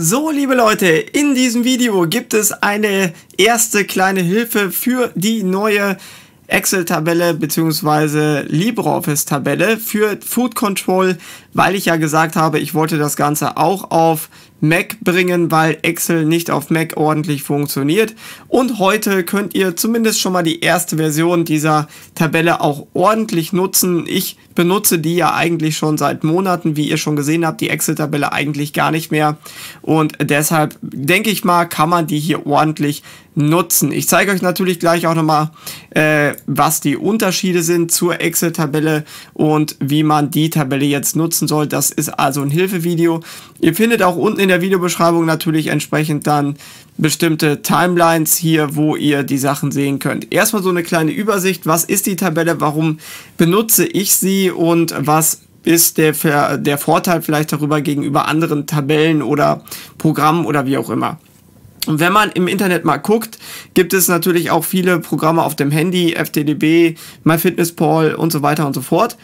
So, liebe Leute, in diesem Video gibt es eine erste kleine Hilfe für die neue Excel-Tabelle bzw. LibreOffice-Tabelle für Food Control, weil ich ja gesagt habe, ich wollte das Ganze auch auf Mac bringen, weil Excel nicht auf Mac ordentlich funktioniert. Und heute könnt ihr zumindest schon mal die erste Version dieser Tabelle auch ordentlich nutzen. Ich benutze die ja eigentlich schon seit Monaten, wie ihr schon gesehen habt, die Excel-Tabelle eigentlich gar nicht mehr. Und deshalb denke ich mal, kann man die hier ordentlich nutzen. Ich zeige euch natürlich gleich auch nochmal, äh, was die Unterschiede sind zur Excel-Tabelle und wie man die Tabelle jetzt nutzen soll. Das ist also ein Hilfevideo. Ihr findet auch unten in der Videobeschreibung natürlich entsprechend dann bestimmte Timelines hier, wo ihr die Sachen sehen könnt. Erstmal so eine kleine Übersicht. Was ist die Tabelle? Warum benutze ich sie? Und was ist der, der Vorteil vielleicht darüber gegenüber anderen Tabellen oder Programmen oder wie auch immer? Und wenn man im Internet mal guckt, gibt es natürlich auch viele Programme auf dem Handy, FTDB, MyFitnessPal und so weiter und so fort.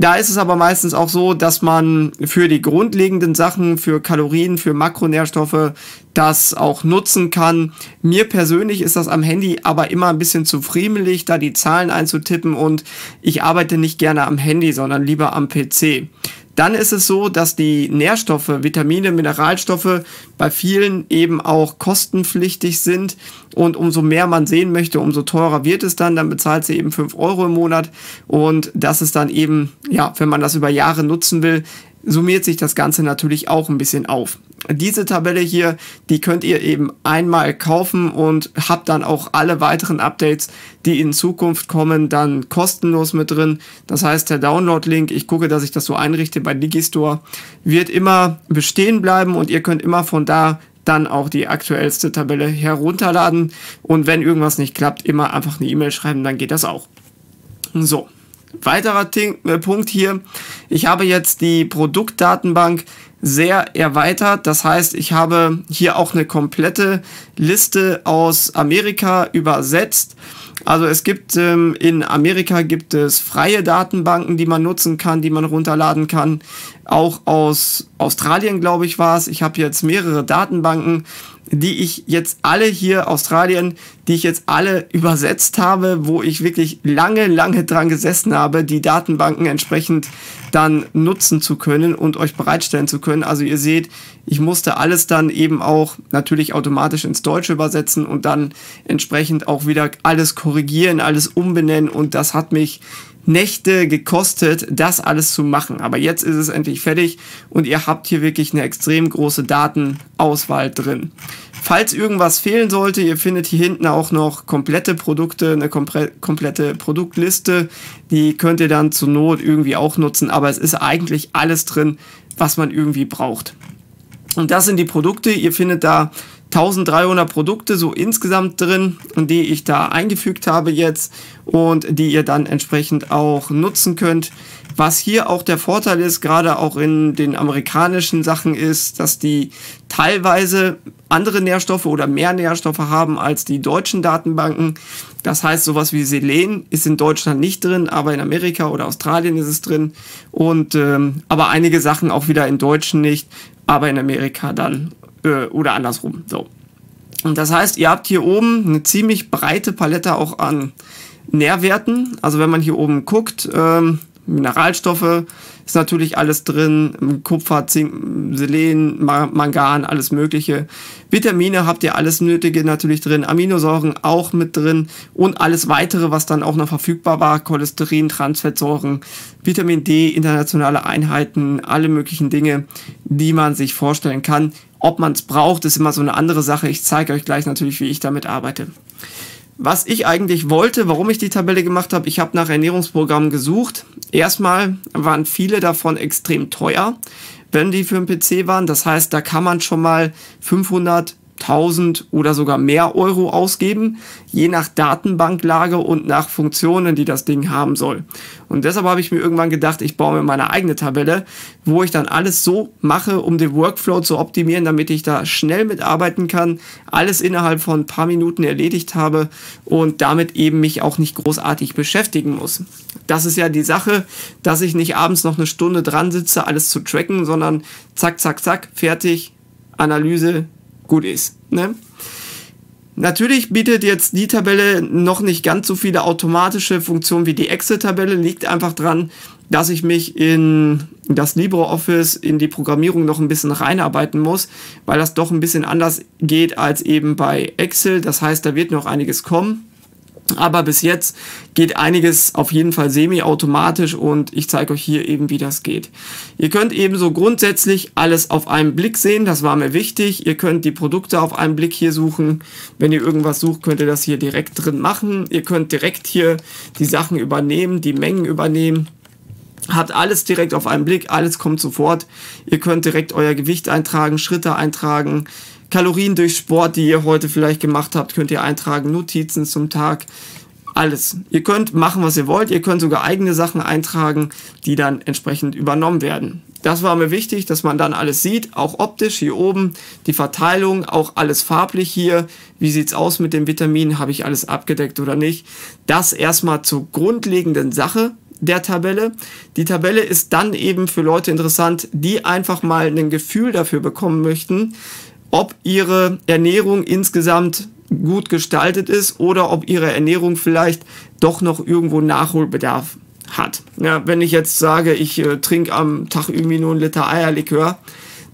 Da ist es aber meistens auch so, dass man für die grundlegenden Sachen, für Kalorien, für Makronährstoffe, das auch nutzen kann. Mir persönlich ist das am Handy aber immer ein bisschen zu friemelig, da die Zahlen einzutippen und ich arbeite nicht gerne am Handy, sondern lieber am PC. Dann ist es so, dass die Nährstoffe, Vitamine, Mineralstoffe bei vielen eben auch kostenpflichtig sind. Und umso mehr man sehen möchte, umso teurer wird es dann. Dann bezahlt sie eben 5 Euro im Monat. Und das ist dann eben, ja, wenn man das über Jahre nutzen will, summiert sich das Ganze natürlich auch ein bisschen auf. Diese Tabelle hier, die könnt ihr eben einmal kaufen und habt dann auch alle weiteren Updates, die in Zukunft kommen, dann kostenlos mit drin. Das heißt, der Download-Link, ich gucke, dass ich das so einrichte bei Digistore, wird immer bestehen bleiben und ihr könnt immer von da dann auch die aktuellste Tabelle herunterladen und wenn irgendwas nicht klappt, immer einfach eine E-Mail schreiben, dann geht das auch. So, Weiterer äh, Punkt hier, ich habe jetzt die Produktdatenbank sehr erweitert. Das heißt, ich habe hier auch eine komplette Liste aus Amerika übersetzt. Also es gibt ähm, in Amerika gibt es freie Datenbanken, die man nutzen kann, die man runterladen kann. Auch aus Australien, glaube ich, war es. Ich habe jetzt mehrere Datenbanken die ich jetzt alle hier, Australien, die ich jetzt alle übersetzt habe, wo ich wirklich lange, lange dran gesessen habe, die Datenbanken entsprechend dann nutzen zu können und euch bereitstellen zu können. Also ihr seht, ich musste alles dann eben auch natürlich automatisch ins Deutsche übersetzen und dann entsprechend auch wieder alles korrigieren, alles umbenennen und das hat mich Nächte gekostet, das alles zu machen. Aber jetzt ist es endlich fertig und ihr habt hier wirklich eine extrem große Datenauswahl drin. Falls irgendwas fehlen sollte, ihr findet hier hinten auch noch komplette Produkte, eine komplette Produktliste. Die könnt ihr dann zur Not irgendwie auch nutzen, aber es ist eigentlich alles drin, was man irgendwie braucht. Und das sind die Produkte. Ihr findet da 1300 Produkte so insgesamt drin, die ich da eingefügt habe jetzt und die ihr dann entsprechend auch nutzen könnt. Was hier auch der Vorteil ist, gerade auch in den amerikanischen Sachen ist, dass die teilweise andere Nährstoffe oder mehr Nährstoffe haben als die deutschen Datenbanken. Das heißt, sowas wie Selen ist in Deutschland nicht drin, aber in Amerika oder Australien ist es drin. Und ähm, aber einige Sachen auch wieder in Deutschen nicht, aber in Amerika dann äh, oder andersrum. So. Und das heißt, ihr habt hier oben eine ziemlich breite Palette auch an Nährwerten. Also wenn man hier oben guckt, ähm, Mineralstoffe ist natürlich alles drin, Kupfer, Zink, Selen, Mangan, alles mögliche. Vitamine habt ihr alles Nötige natürlich drin, Aminosäuren auch mit drin und alles weitere, was dann auch noch verfügbar war, Cholesterin, Transfettsäuren, Vitamin D, internationale Einheiten, alle möglichen Dinge, die man sich vorstellen kann. Ob man es braucht, ist immer so eine andere Sache. Ich zeige euch gleich natürlich, wie ich damit arbeite. Was ich eigentlich wollte, warum ich die Tabelle gemacht habe, ich habe nach Ernährungsprogrammen gesucht. Erstmal waren viele davon extrem teuer, wenn die für einen PC waren. Das heißt, da kann man schon mal 500 1000 oder sogar mehr Euro ausgeben, je nach Datenbanklage und nach Funktionen, die das Ding haben soll. Und deshalb habe ich mir irgendwann gedacht, ich baue mir meine eigene Tabelle, wo ich dann alles so mache, um den Workflow zu optimieren, damit ich da schnell mitarbeiten kann, alles innerhalb von ein paar Minuten erledigt habe und damit eben mich auch nicht großartig beschäftigen muss. Das ist ja die Sache, dass ich nicht abends noch eine Stunde dran sitze, alles zu tracken, sondern zack, zack, zack, fertig, Analyse gut ist. Ne? Natürlich bietet jetzt die Tabelle noch nicht ganz so viele automatische Funktionen wie die Excel-Tabelle, liegt einfach dran, dass ich mich in das LibreOffice, in die Programmierung noch ein bisschen reinarbeiten muss, weil das doch ein bisschen anders geht als eben bei Excel. Das heißt, da wird noch einiges kommen. Aber bis jetzt geht einiges auf jeden Fall semi-automatisch und ich zeige euch hier eben, wie das geht. Ihr könnt ebenso grundsätzlich alles auf einen Blick sehen, das war mir wichtig. Ihr könnt die Produkte auf einen Blick hier suchen. Wenn ihr irgendwas sucht, könnt ihr das hier direkt drin machen. Ihr könnt direkt hier die Sachen übernehmen, die Mengen übernehmen. Habt alles direkt auf einen Blick, alles kommt sofort. Ihr könnt direkt euer Gewicht eintragen, Schritte eintragen, Kalorien durch Sport, die ihr heute vielleicht gemacht habt, könnt ihr eintragen, Notizen zum Tag, alles. Ihr könnt machen, was ihr wollt, ihr könnt sogar eigene Sachen eintragen, die dann entsprechend übernommen werden. Das war mir wichtig, dass man dann alles sieht, auch optisch hier oben, die Verteilung, auch alles farblich hier. Wie sieht's aus mit den Vitaminen? Habe ich alles abgedeckt oder nicht? Das erstmal zur grundlegenden Sache der Tabelle. Die Tabelle ist dann eben für Leute interessant, die einfach mal ein Gefühl dafür bekommen möchten, ob ihre Ernährung insgesamt gut gestaltet ist oder ob ihre Ernährung vielleicht doch noch irgendwo Nachholbedarf hat. Ja, wenn ich jetzt sage, ich äh, trinke am Tag irgendwie nur einen Liter Eierlikör,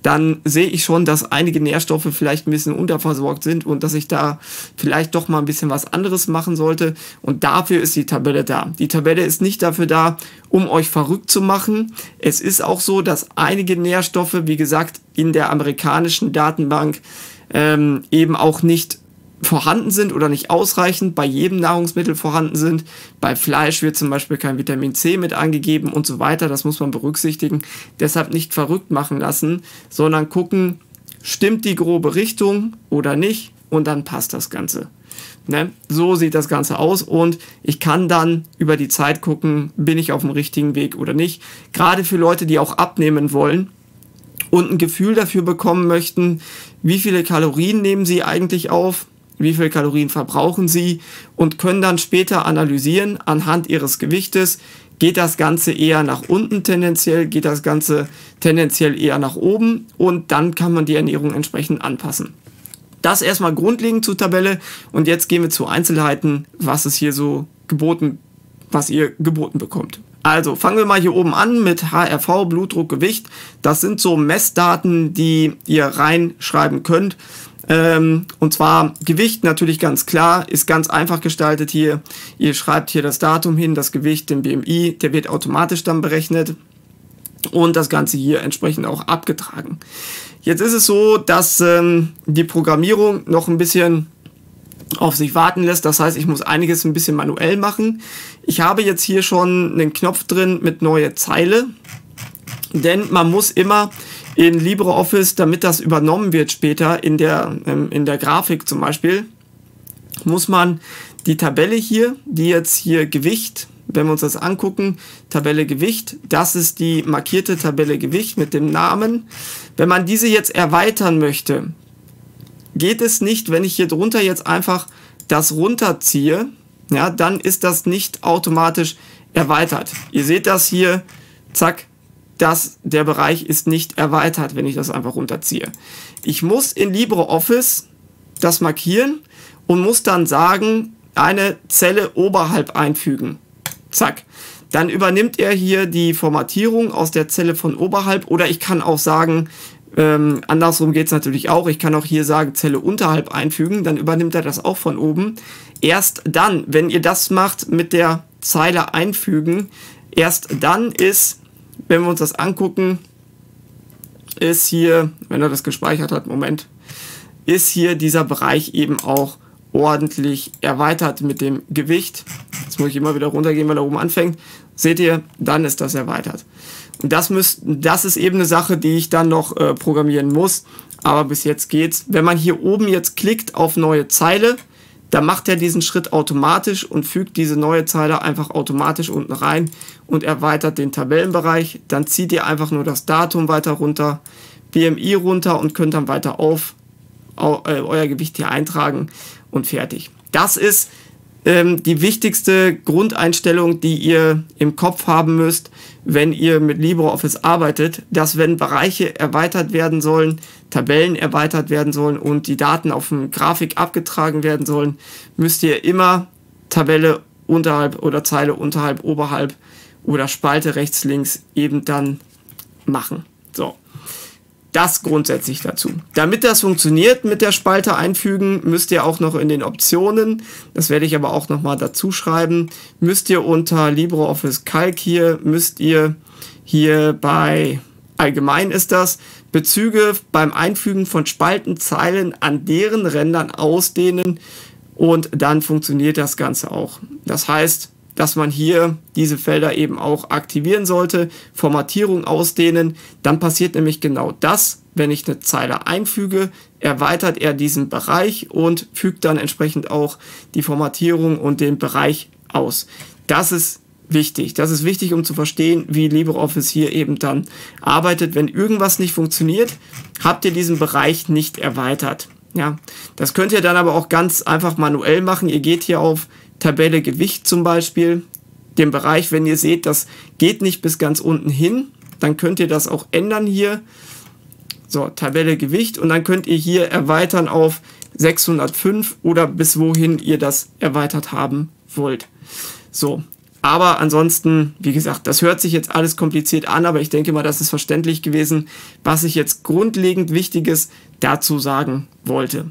dann sehe ich schon, dass einige Nährstoffe vielleicht ein bisschen unterversorgt sind und dass ich da vielleicht doch mal ein bisschen was anderes machen sollte. Und dafür ist die Tabelle da. Die Tabelle ist nicht dafür da, um euch verrückt zu machen. Es ist auch so, dass einige Nährstoffe, wie gesagt, in der amerikanischen Datenbank ähm, eben auch nicht vorhanden sind oder nicht ausreichend bei jedem Nahrungsmittel vorhanden sind. Bei Fleisch wird zum Beispiel kein Vitamin C mit angegeben und so weiter. Das muss man berücksichtigen. Deshalb nicht verrückt machen lassen, sondern gucken, stimmt die grobe Richtung oder nicht und dann passt das Ganze. Ne? So sieht das Ganze aus und ich kann dann über die Zeit gucken, bin ich auf dem richtigen Weg oder nicht. Gerade für Leute, die auch abnehmen wollen und ein Gefühl dafür bekommen möchten, wie viele Kalorien nehmen sie eigentlich auf, wie viel Kalorien verbrauchen sie und können dann später analysieren anhand ihres Gewichtes, geht das Ganze eher nach unten tendenziell, geht das Ganze tendenziell eher nach oben und dann kann man die Ernährung entsprechend anpassen. Das erstmal grundlegend zur Tabelle und jetzt gehen wir zu Einzelheiten, was es hier so geboten, was ihr geboten bekommt. Also fangen wir mal hier oben an mit HRV, Blutdruck, Gewicht. Das sind so Messdaten, die ihr reinschreiben könnt. Ähm, und zwar Gewicht natürlich ganz klar, ist ganz einfach gestaltet hier. Ihr schreibt hier das Datum hin, das Gewicht, den BMI, der wird automatisch dann berechnet und das Ganze hier entsprechend auch abgetragen. Jetzt ist es so, dass ähm, die Programmierung noch ein bisschen auf sich warten lässt. Das heißt, ich muss einiges ein bisschen manuell machen. Ich habe jetzt hier schon einen Knopf drin mit neue Zeile, denn man muss immer in LibreOffice, damit das übernommen wird später in der, ähm, in der Grafik zum Beispiel, muss man die Tabelle hier, die jetzt hier Gewicht, wenn wir uns das angucken, Tabelle Gewicht, das ist die markierte Tabelle Gewicht mit dem Namen. Wenn man diese jetzt erweitern möchte, geht es nicht, wenn ich hier drunter jetzt einfach das runterziehe, ja, dann ist das nicht automatisch erweitert. Ihr seht das hier, zack, dass der Bereich ist nicht erweitert, wenn ich das einfach runterziehe. Ich muss in LibreOffice das markieren und muss dann sagen, eine Zelle oberhalb einfügen. Zack. Dann übernimmt er hier die Formatierung aus der Zelle von oberhalb oder ich kann auch sagen, ähm, andersrum geht es natürlich auch, ich kann auch hier sagen Zelle unterhalb einfügen, dann übernimmt er das auch von oben. Erst dann, wenn ihr das macht mit der Zeile einfügen, erst dann ist wenn wir uns das angucken, ist hier, wenn er das gespeichert hat, Moment, ist hier dieser Bereich eben auch ordentlich erweitert mit dem Gewicht. Jetzt muss ich immer wieder runtergehen, weil er oben anfängt. Seht ihr, dann ist das erweitert. Und das, müsst, das ist eben eine Sache, die ich dann noch äh, programmieren muss. Aber bis jetzt geht's. Wenn man hier oben jetzt klickt auf neue Zeile, da macht er diesen Schritt automatisch und fügt diese neue Zeile einfach automatisch unten rein und erweitert den Tabellenbereich. Dann zieht ihr einfach nur das Datum weiter runter, BMI runter und könnt dann weiter auf äh, euer Gewicht hier eintragen und fertig. Das ist ähm, die wichtigste Grundeinstellung, die ihr im Kopf haben müsst, wenn ihr mit LibreOffice arbeitet, dass wenn Bereiche erweitert werden sollen, Tabellen erweitert werden sollen und die Daten auf eine Grafik abgetragen werden sollen, müsst ihr immer Tabelle unterhalb oder Zeile unterhalb, oberhalb oder Spalte rechts, links eben dann machen. So. Das grundsätzlich dazu. Damit das funktioniert mit der Spalte einfügen, müsst ihr auch noch in den Optionen, das werde ich aber auch nochmal dazu schreiben, müsst ihr unter LibreOffice Calc hier, müsst ihr hier bei allgemein ist das, Bezüge beim Einfügen von Spaltenzeilen an deren Rändern ausdehnen und dann funktioniert das Ganze auch. Das heißt, dass man hier diese Felder eben auch aktivieren sollte, Formatierung ausdehnen, dann passiert nämlich genau das, wenn ich eine Zeile einfüge, erweitert er diesen Bereich und fügt dann entsprechend auch die Formatierung und den Bereich aus. Das ist wichtig. Das ist wichtig, um zu verstehen, wie LibreOffice hier eben dann arbeitet. Wenn irgendwas nicht funktioniert, habt ihr diesen Bereich nicht erweitert. Ja, das könnt ihr dann aber auch ganz einfach manuell machen. Ihr geht hier auf Tabelle Gewicht zum Beispiel, den Bereich, wenn ihr seht, das geht nicht bis ganz unten hin, dann könnt ihr das auch ändern hier. So, Tabelle Gewicht und dann könnt ihr hier erweitern auf 605 oder bis wohin ihr das erweitert haben wollt. So, aber ansonsten, wie gesagt, das hört sich jetzt alles kompliziert an, aber ich denke mal, das ist verständlich gewesen, was ich jetzt grundlegend Wichtiges dazu sagen wollte.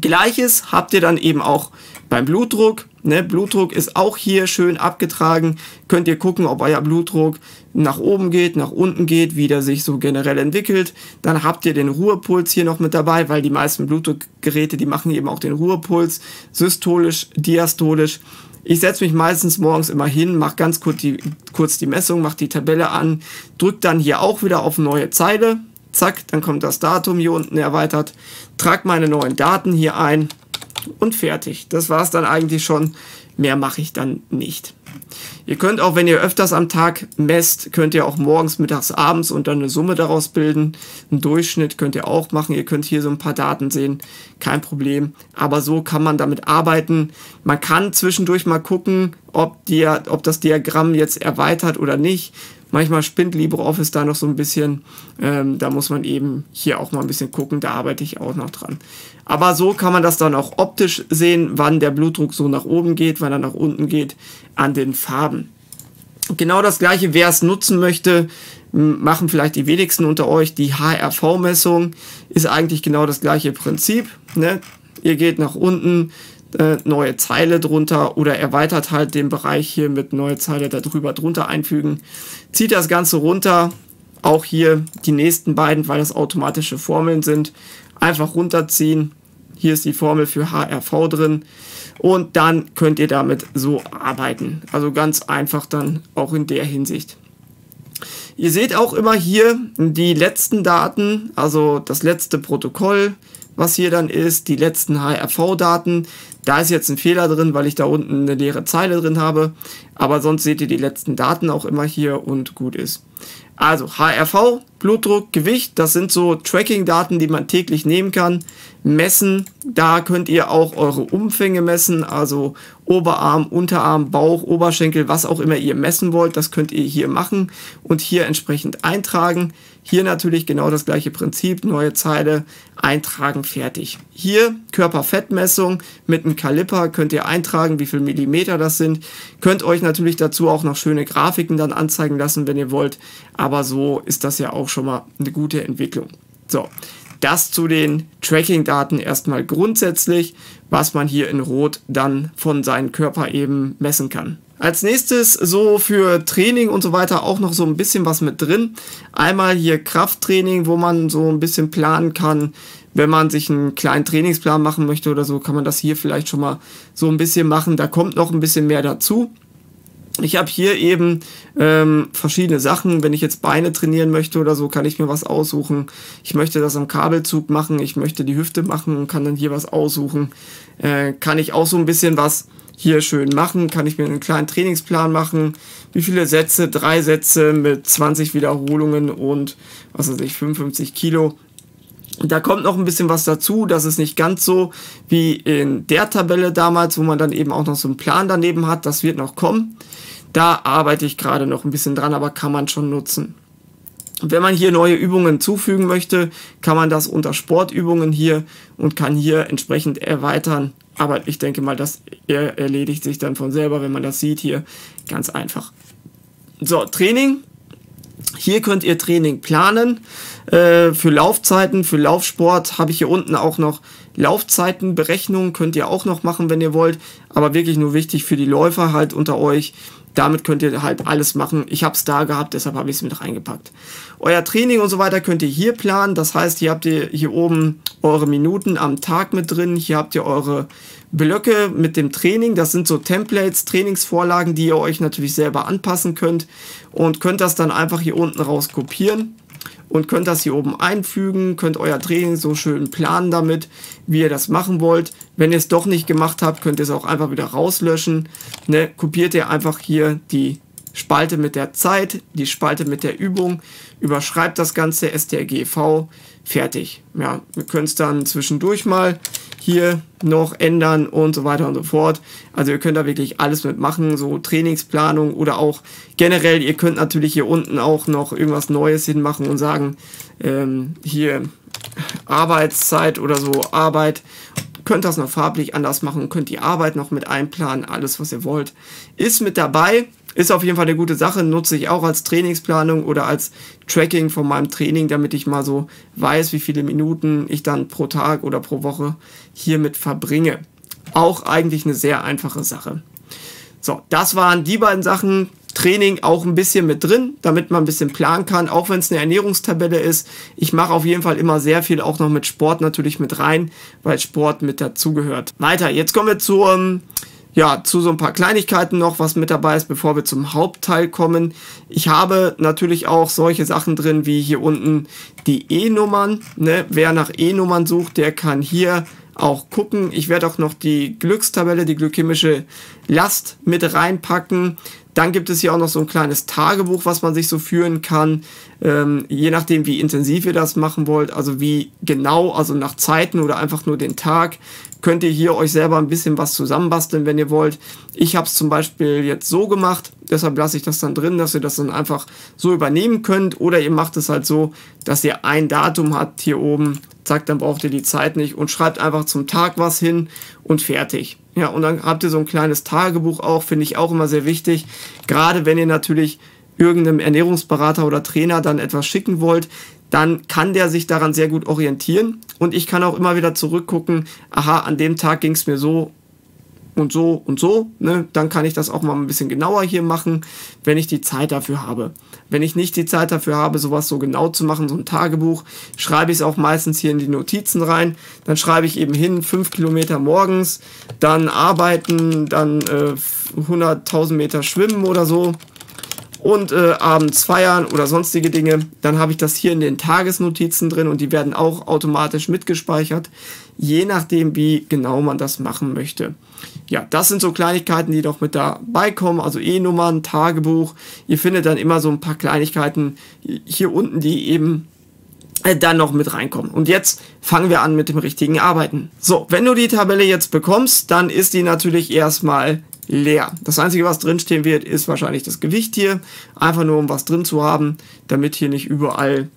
Gleiches habt ihr dann eben auch beim Blutdruck. Ne, Blutdruck ist auch hier schön abgetragen. Könnt ihr gucken, ob euer Blutdruck nach oben geht, nach unten geht, wie der sich so generell entwickelt. Dann habt ihr den Ruhepuls hier noch mit dabei, weil die meisten Blutdruckgeräte, die machen eben auch den Ruhepuls, systolisch, diastolisch. Ich setze mich meistens morgens immer hin, mache ganz kurz die, kurz die Messung, mache die Tabelle an, drücke dann hier auch wieder auf neue Zeile. Zack, dann kommt das Datum hier unten erweitert, trage meine neuen Daten hier ein und fertig. Das war es dann eigentlich schon. Mehr mache ich dann nicht. Ihr könnt auch, wenn ihr öfters am Tag messt, könnt ihr auch morgens, mittags, abends und dann eine Summe daraus bilden. Einen Durchschnitt könnt ihr auch machen. Ihr könnt hier so ein paar Daten sehen. Kein Problem. Aber so kann man damit arbeiten. Man kann zwischendurch mal gucken, ob, die, ob das Diagramm jetzt erweitert oder nicht. Manchmal spinnt LibreOffice da noch so ein bisschen. Ähm, da muss man eben hier auch mal ein bisschen gucken. Da arbeite ich auch noch dran. Aber so kann man das dann auch optisch sehen, wann der Blutdruck so nach oben geht, wann er nach unten geht an den Farben. Genau das gleiche, wer es nutzen möchte, machen vielleicht die wenigsten unter euch. Die HRV-Messung ist eigentlich genau das gleiche Prinzip. Ne? Ihr geht nach unten, äh, neue Zeile drunter oder erweitert halt den Bereich hier mit neue Zeile darüber drunter einfügen. Zieht das Ganze runter, auch hier die nächsten beiden, weil das automatische Formeln sind, einfach runterziehen. Hier ist die Formel für HRV drin und dann könnt ihr damit so arbeiten. Also ganz einfach dann auch in der Hinsicht. Ihr seht auch immer hier die letzten Daten, also das letzte Protokoll, was hier dann ist, die letzten HRV-Daten. Da ist jetzt ein Fehler drin, weil ich da unten eine leere Zeile drin habe. Aber sonst seht ihr die letzten Daten auch immer hier und gut ist. Also HRV, Blutdruck, Gewicht, das sind so Tracking-Daten, die man täglich nehmen kann. Messen, da könnt ihr auch eure Umfänge messen, also Oberarm, Unterarm, Bauch, Oberschenkel, was auch immer ihr messen wollt, das könnt ihr hier machen und hier entsprechend eintragen. Hier natürlich genau das gleiche Prinzip, neue Zeile, eintragen, fertig. Hier Körperfettmessung mit einem Kaliper könnt ihr eintragen, wie viel Millimeter das sind. Könnt euch natürlich dazu auch noch schöne Grafiken dann anzeigen lassen, wenn ihr wollt. Aber so ist das ja auch schon mal eine gute Entwicklung. So, das zu den Tracking-Daten erstmal grundsätzlich, was man hier in Rot dann von seinem Körper eben messen kann. Als nächstes so für Training und so weiter auch noch so ein bisschen was mit drin. Einmal hier Krafttraining, wo man so ein bisschen planen kann. Wenn man sich einen kleinen Trainingsplan machen möchte oder so, kann man das hier vielleicht schon mal so ein bisschen machen. Da kommt noch ein bisschen mehr dazu. Ich habe hier eben ähm, verschiedene Sachen. Wenn ich jetzt Beine trainieren möchte oder so, kann ich mir was aussuchen. Ich möchte das am Kabelzug machen. Ich möchte die Hüfte machen und kann dann hier was aussuchen. Äh, kann ich auch so ein bisschen was hier schön machen, kann ich mir einen kleinen Trainingsplan machen. Wie viele Sätze? Drei Sätze mit 20 Wiederholungen und was weiß ich, 55 Kilo. Da kommt noch ein bisschen was dazu. Das ist nicht ganz so wie in der Tabelle damals, wo man dann eben auch noch so einen Plan daneben hat. Das wird noch kommen. Da arbeite ich gerade noch ein bisschen dran, aber kann man schon nutzen. Wenn man hier neue Übungen zufügen möchte, kann man das unter Sportübungen hier und kann hier entsprechend erweitern. Aber ich denke mal, das erledigt sich dann von selber, wenn man das sieht hier. Ganz einfach. So, Training. Hier könnt ihr Training planen. Äh, für Laufzeiten, für Laufsport habe ich hier unten auch noch Laufzeitenberechnungen. Könnt ihr auch noch machen, wenn ihr wollt. Aber wirklich nur wichtig für die Läufer halt unter euch damit könnt ihr halt alles machen. Ich habe es da gehabt, deshalb habe ich es mit reingepackt. Euer Training und so weiter könnt ihr hier planen. Das heißt, hier habt ihr hier oben eure Minuten am Tag mit drin. Hier habt ihr eure Blöcke mit dem Training. Das sind so Templates, Trainingsvorlagen, die ihr euch natürlich selber anpassen könnt. Und könnt das dann einfach hier unten raus kopieren und könnt das hier oben einfügen, könnt euer Training so schön planen damit, wie ihr das machen wollt. Wenn ihr es doch nicht gemacht habt, könnt ihr es auch einfach wieder rauslöschen. Ne? Kopiert ihr einfach hier die Spalte mit der Zeit, die Spalte mit der Übung, überschreibt das Ganze, strgv, fertig. Ja, wir können es dann zwischendurch mal hier noch ändern und so weiter und so fort. Also ihr könnt da wirklich alles mitmachen, so Trainingsplanung oder auch generell, ihr könnt natürlich hier unten auch noch irgendwas Neues hinmachen und sagen, ähm, hier Arbeitszeit oder so, Arbeit könnt das noch farblich anders machen, könnt die Arbeit noch mit einplanen, alles was ihr wollt, ist mit dabei. Ist auf jeden Fall eine gute Sache, nutze ich auch als Trainingsplanung oder als Tracking von meinem Training, damit ich mal so weiß, wie viele Minuten ich dann pro Tag oder pro Woche hiermit verbringe. Auch eigentlich eine sehr einfache Sache. So, das waren die beiden Sachen. Training auch ein bisschen mit drin, damit man ein bisschen planen kann, auch wenn es eine Ernährungstabelle ist. Ich mache auf jeden Fall immer sehr viel auch noch mit Sport natürlich mit rein, weil Sport mit dazugehört. Weiter, jetzt kommen wir zu ähm, ja, zu so ein paar Kleinigkeiten noch, was mit dabei ist, bevor wir zum Hauptteil kommen. Ich habe natürlich auch solche Sachen drin, wie hier unten die E-Nummern. Ne? Wer nach E-Nummern sucht, der kann hier auch gucken. Ich werde auch noch die Glückstabelle, die glykämische Last mit reinpacken. Dann gibt es hier auch noch so ein kleines Tagebuch, was man sich so führen kann, ähm, je nachdem, wie intensiv ihr das machen wollt, also wie genau, also nach Zeiten oder einfach nur den Tag, könnt ihr hier euch selber ein bisschen was zusammenbasteln, wenn ihr wollt. Ich habe es zum Beispiel jetzt so gemacht, deshalb lasse ich das dann drin, dass ihr das dann einfach so übernehmen könnt. Oder ihr macht es halt so, dass ihr ein Datum habt hier oben, zack, dann braucht ihr die Zeit nicht und schreibt einfach zum Tag was hin und fertig. Ja, und dann habt ihr so ein kleines Tagebuch auch, finde ich auch immer sehr wichtig. Gerade wenn ihr natürlich irgendeinem Ernährungsberater oder Trainer dann etwas schicken wollt, dann kann der sich daran sehr gut orientieren und ich kann auch immer wieder zurückgucken, aha, an dem Tag ging es mir so und so und so, ne? dann kann ich das auch mal ein bisschen genauer hier machen, wenn ich die Zeit dafür habe. Wenn ich nicht die Zeit dafür habe, sowas so genau zu machen, so ein Tagebuch, schreibe ich es auch meistens hier in die Notizen rein. Dann schreibe ich eben hin, fünf Kilometer morgens, dann arbeiten, dann äh, 100.000 Meter schwimmen oder so und äh, abends feiern oder sonstige Dinge, dann habe ich das hier in den Tagesnotizen drin und die werden auch automatisch mitgespeichert, je nachdem, wie genau man das machen möchte. Ja, das sind so Kleinigkeiten, die doch mit dabei kommen, also E-Nummern, Tagebuch. Ihr findet dann immer so ein paar Kleinigkeiten hier unten, die eben äh, dann noch mit reinkommen. Und jetzt fangen wir an mit dem richtigen Arbeiten. So, wenn du die Tabelle jetzt bekommst, dann ist die natürlich erstmal leer. Das Einzige, was drinstehen wird, ist wahrscheinlich das Gewicht hier. Einfach nur, um was drin zu haben, damit hier nicht überall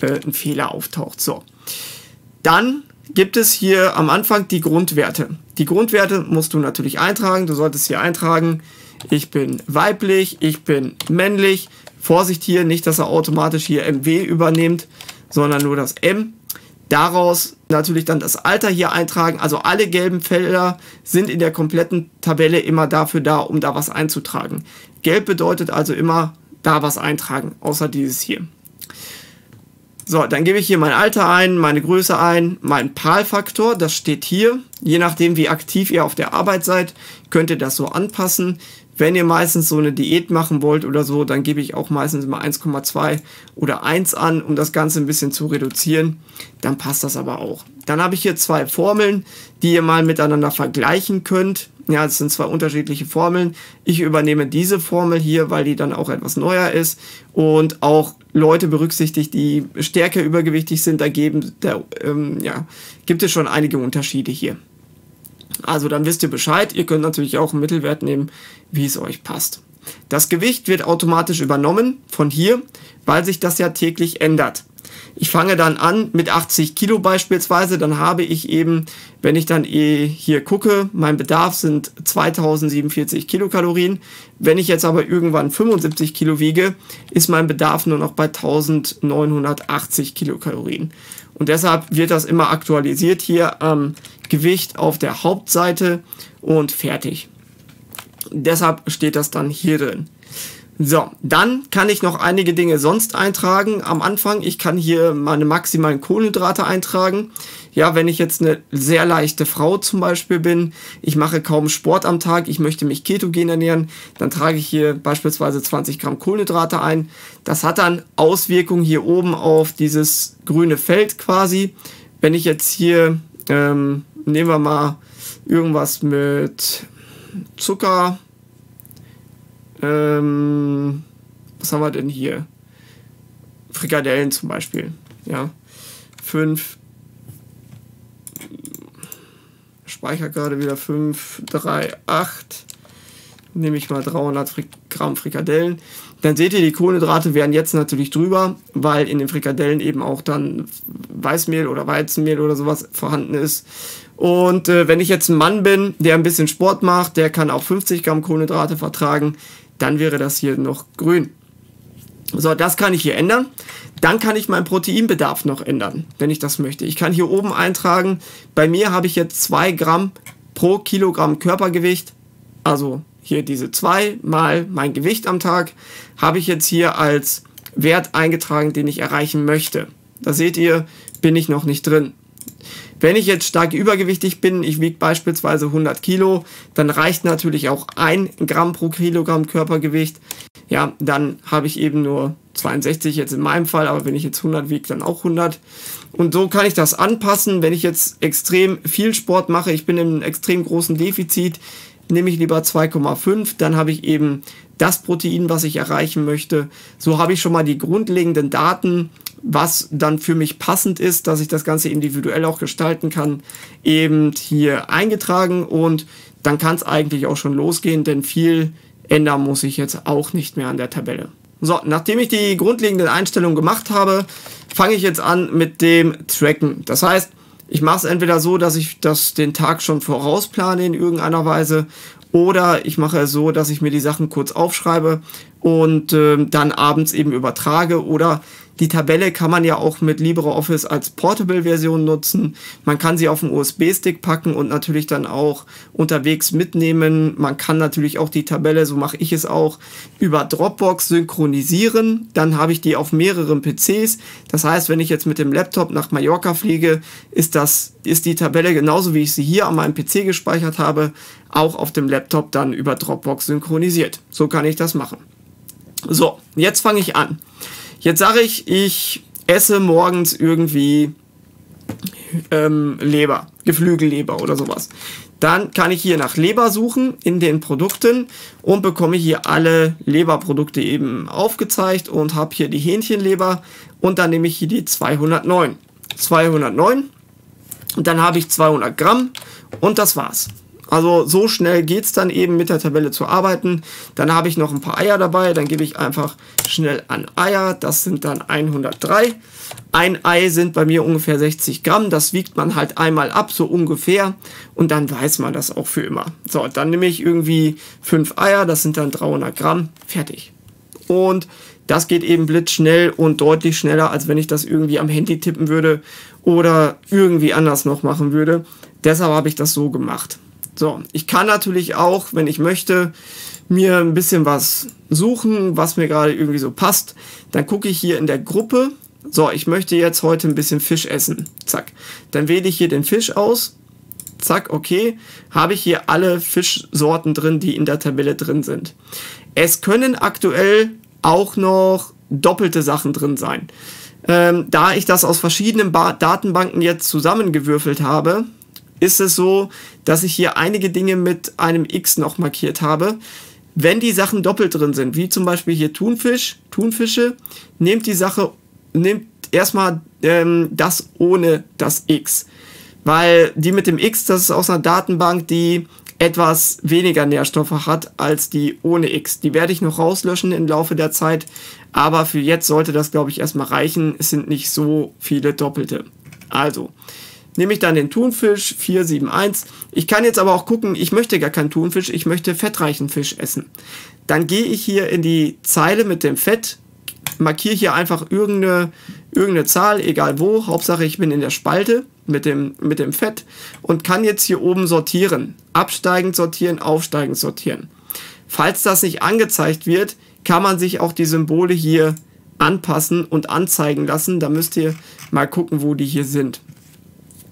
äh, ein Fehler auftaucht. So. Dann gibt es hier am Anfang die Grundwerte. Die Grundwerte musst du natürlich eintragen. Du solltest hier eintragen, ich bin weiblich, ich bin männlich. Vorsicht hier, nicht, dass er automatisch hier MW übernimmt, sondern nur das M. Daraus natürlich dann das Alter hier eintragen. Also alle gelben Felder sind in der kompletten Tabelle immer dafür da, um da was einzutragen. Gelb bedeutet also immer da was eintragen, außer dieses hier. So, dann gebe ich hier mein Alter ein, meine Größe ein, mein PAL-Faktor, das steht hier. Je nachdem, wie aktiv ihr auf der Arbeit seid, könnt ihr das so anpassen. Wenn ihr meistens so eine Diät machen wollt oder so, dann gebe ich auch meistens immer 1,2 oder 1 an, um das Ganze ein bisschen zu reduzieren. Dann passt das aber auch. Dann habe ich hier zwei Formeln, die ihr mal miteinander vergleichen könnt. Ja, das sind zwei unterschiedliche Formeln. Ich übernehme diese Formel hier, weil die dann auch etwas neuer ist und auch Leute berücksichtigt, die stärker übergewichtig sind. Da, geben, da ähm, ja, gibt es schon einige Unterschiede hier. Also dann wisst ihr Bescheid. Ihr könnt natürlich auch einen Mittelwert nehmen, wie es euch passt. Das Gewicht wird automatisch übernommen von hier, weil sich das ja täglich ändert. Ich fange dann an mit 80 Kilo beispielsweise, dann habe ich eben, wenn ich dann eh hier gucke, mein Bedarf sind 2047 Kilokalorien. Wenn ich jetzt aber irgendwann 75 Kilo wiege, ist mein Bedarf nur noch bei 1980 Kilokalorien. Und deshalb wird das immer aktualisiert hier am Gewicht auf der Hauptseite und fertig. Deshalb steht das dann hier drin. So, dann kann ich noch einige Dinge sonst eintragen am Anfang. Ich kann hier meine maximalen Kohlenhydrate eintragen. Ja, wenn ich jetzt eine sehr leichte Frau zum Beispiel bin, ich mache kaum Sport am Tag, ich möchte mich ketogen ernähren, dann trage ich hier beispielsweise 20 Gramm Kohlenhydrate ein. Das hat dann Auswirkungen hier oben auf dieses grüne Feld quasi. Wenn ich jetzt hier, ähm, nehmen wir mal irgendwas mit Zucker, ähm, was haben wir denn hier? Frikadellen zum Beispiel. Ja. 5. Speicher gerade wieder 5, 3, 8. Nehme ich mal 300 Gramm Frikadellen. Dann seht ihr, die Kohlenhydrate werden jetzt natürlich drüber, weil in den Frikadellen eben auch dann Weißmehl oder Weizenmehl oder sowas vorhanden ist. Und äh, wenn ich jetzt ein Mann bin, der ein bisschen Sport macht, der kann auch 50 Gramm Kohlenhydrate vertragen dann wäre das hier noch grün. So, das kann ich hier ändern. Dann kann ich meinen Proteinbedarf noch ändern, wenn ich das möchte. Ich kann hier oben eintragen, bei mir habe ich jetzt 2 Gramm pro Kilogramm Körpergewicht. Also hier diese 2 mal mein Gewicht am Tag habe ich jetzt hier als Wert eingetragen, den ich erreichen möchte. Da seht ihr, bin ich noch nicht drin. Wenn ich jetzt stark übergewichtig bin, ich wiege beispielsweise 100 Kilo, dann reicht natürlich auch ein Gramm pro Kilogramm Körpergewicht. Ja, dann habe ich eben nur 62 jetzt in meinem Fall, aber wenn ich jetzt 100 wiege, dann auch 100. Und so kann ich das anpassen. Wenn ich jetzt extrem viel Sport mache, ich bin in einem extrem großen Defizit, nehme ich lieber 2,5, dann habe ich eben das Protein, was ich erreichen möchte. So habe ich schon mal die grundlegenden Daten was dann für mich passend ist, dass ich das Ganze individuell auch gestalten kann, eben hier eingetragen und dann kann es eigentlich auch schon losgehen, denn viel ändern muss ich jetzt auch nicht mehr an der Tabelle. So, nachdem ich die grundlegenden Einstellungen gemacht habe, fange ich jetzt an mit dem Tracken. Das heißt, ich mache es entweder so, dass ich das den Tag schon vorausplane in irgendeiner Weise oder ich mache es so, dass ich mir die Sachen kurz aufschreibe und äh, dann abends eben übertrage oder die Tabelle kann man ja auch mit LibreOffice als Portable-Version nutzen. Man kann sie auf den USB-Stick packen und natürlich dann auch unterwegs mitnehmen. Man kann natürlich auch die Tabelle, so mache ich es auch, über Dropbox synchronisieren. Dann habe ich die auf mehreren PCs. Das heißt, wenn ich jetzt mit dem Laptop nach Mallorca fliege, ist das, ist die Tabelle genauso wie ich sie hier an meinem PC gespeichert habe, auch auf dem Laptop dann über Dropbox synchronisiert. So kann ich das machen. So, jetzt fange ich an. Jetzt sage ich, ich esse morgens irgendwie ähm, Leber, Geflügelleber oder sowas. Dann kann ich hier nach Leber suchen in den Produkten und bekomme hier alle Leberprodukte eben aufgezeigt und habe hier die Hähnchenleber und dann nehme ich hier die 209. 209 und dann habe ich 200 Gramm und das war's. Also so schnell geht es dann eben mit der Tabelle zu arbeiten. Dann habe ich noch ein paar Eier dabei. Dann gebe ich einfach schnell an Eier. Das sind dann 103. Ein Ei sind bei mir ungefähr 60 Gramm. Das wiegt man halt einmal ab, so ungefähr. Und dann weiß man das auch für immer. So, dann nehme ich irgendwie fünf Eier. Das sind dann 300 Gramm. Fertig. Und das geht eben blitzschnell und deutlich schneller, als wenn ich das irgendwie am Handy tippen würde oder irgendwie anders noch machen würde. Deshalb habe ich das so gemacht. So, ich kann natürlich auch, wenn ich möchte, mir ein bisschen was suchen, was mir gerade irgendwie so passt. Dann gucke ich hier in der Gruppe. So, ich möchte jetzt heute ein bisschen Fisch essen. Zack. Dann wähle ich hier den Fisch aus. Zack, okay. Habe ich hier alle Fischsorten drin, die in der Tabelle drin sind. Es können aktuell auch noch doppelte Sachen drin sein. Ähm, da ich das aus verschiedenen ba Datenbanken jetzt zusammengewürfelt habe, ist es so, dass ich hier einige Dinge mit einem X noch markiert habe. wenn die Sachen doppelt drin sind, wie zum Beispiel hier Thunfisch, Thunfische, nehmt die Sache, nehmt erstmal ähm, das ohne das X. Weil die mit dem X, das ist aus einer Datenbank, die etwas weniger Nährstoffe hat als die ohne X. Die werde ich noch rauslöschen im Laufe der Zeit, aber für jetzt sollte das, glaube ich, erstmal reichen. Es sind nicht so viele Doppelte. Also, nehme ich dann den Thunfisch 471. Ich kann jetzt aber auch gucken, ich möchte gar keinen Thunfisch, ich möchte fettreichen Fisch essen. Dann gehe ich hier in die Zeile mit dem Fett, markiere hier einfach irgendeine, irgendeine Zahl, egal wo, Hauptsache ich bin in der Spalte mit dem, mit dem Fett und kann jetzt hier oben sortieren. Absteigend sortieren, aufsteigend sortieren. Falls das nicht angezeigt wird, kann man sich auch die Symbole hier anpassen und anzeigen lassen. Da müsst ihr mal gucken, wo die hier sind.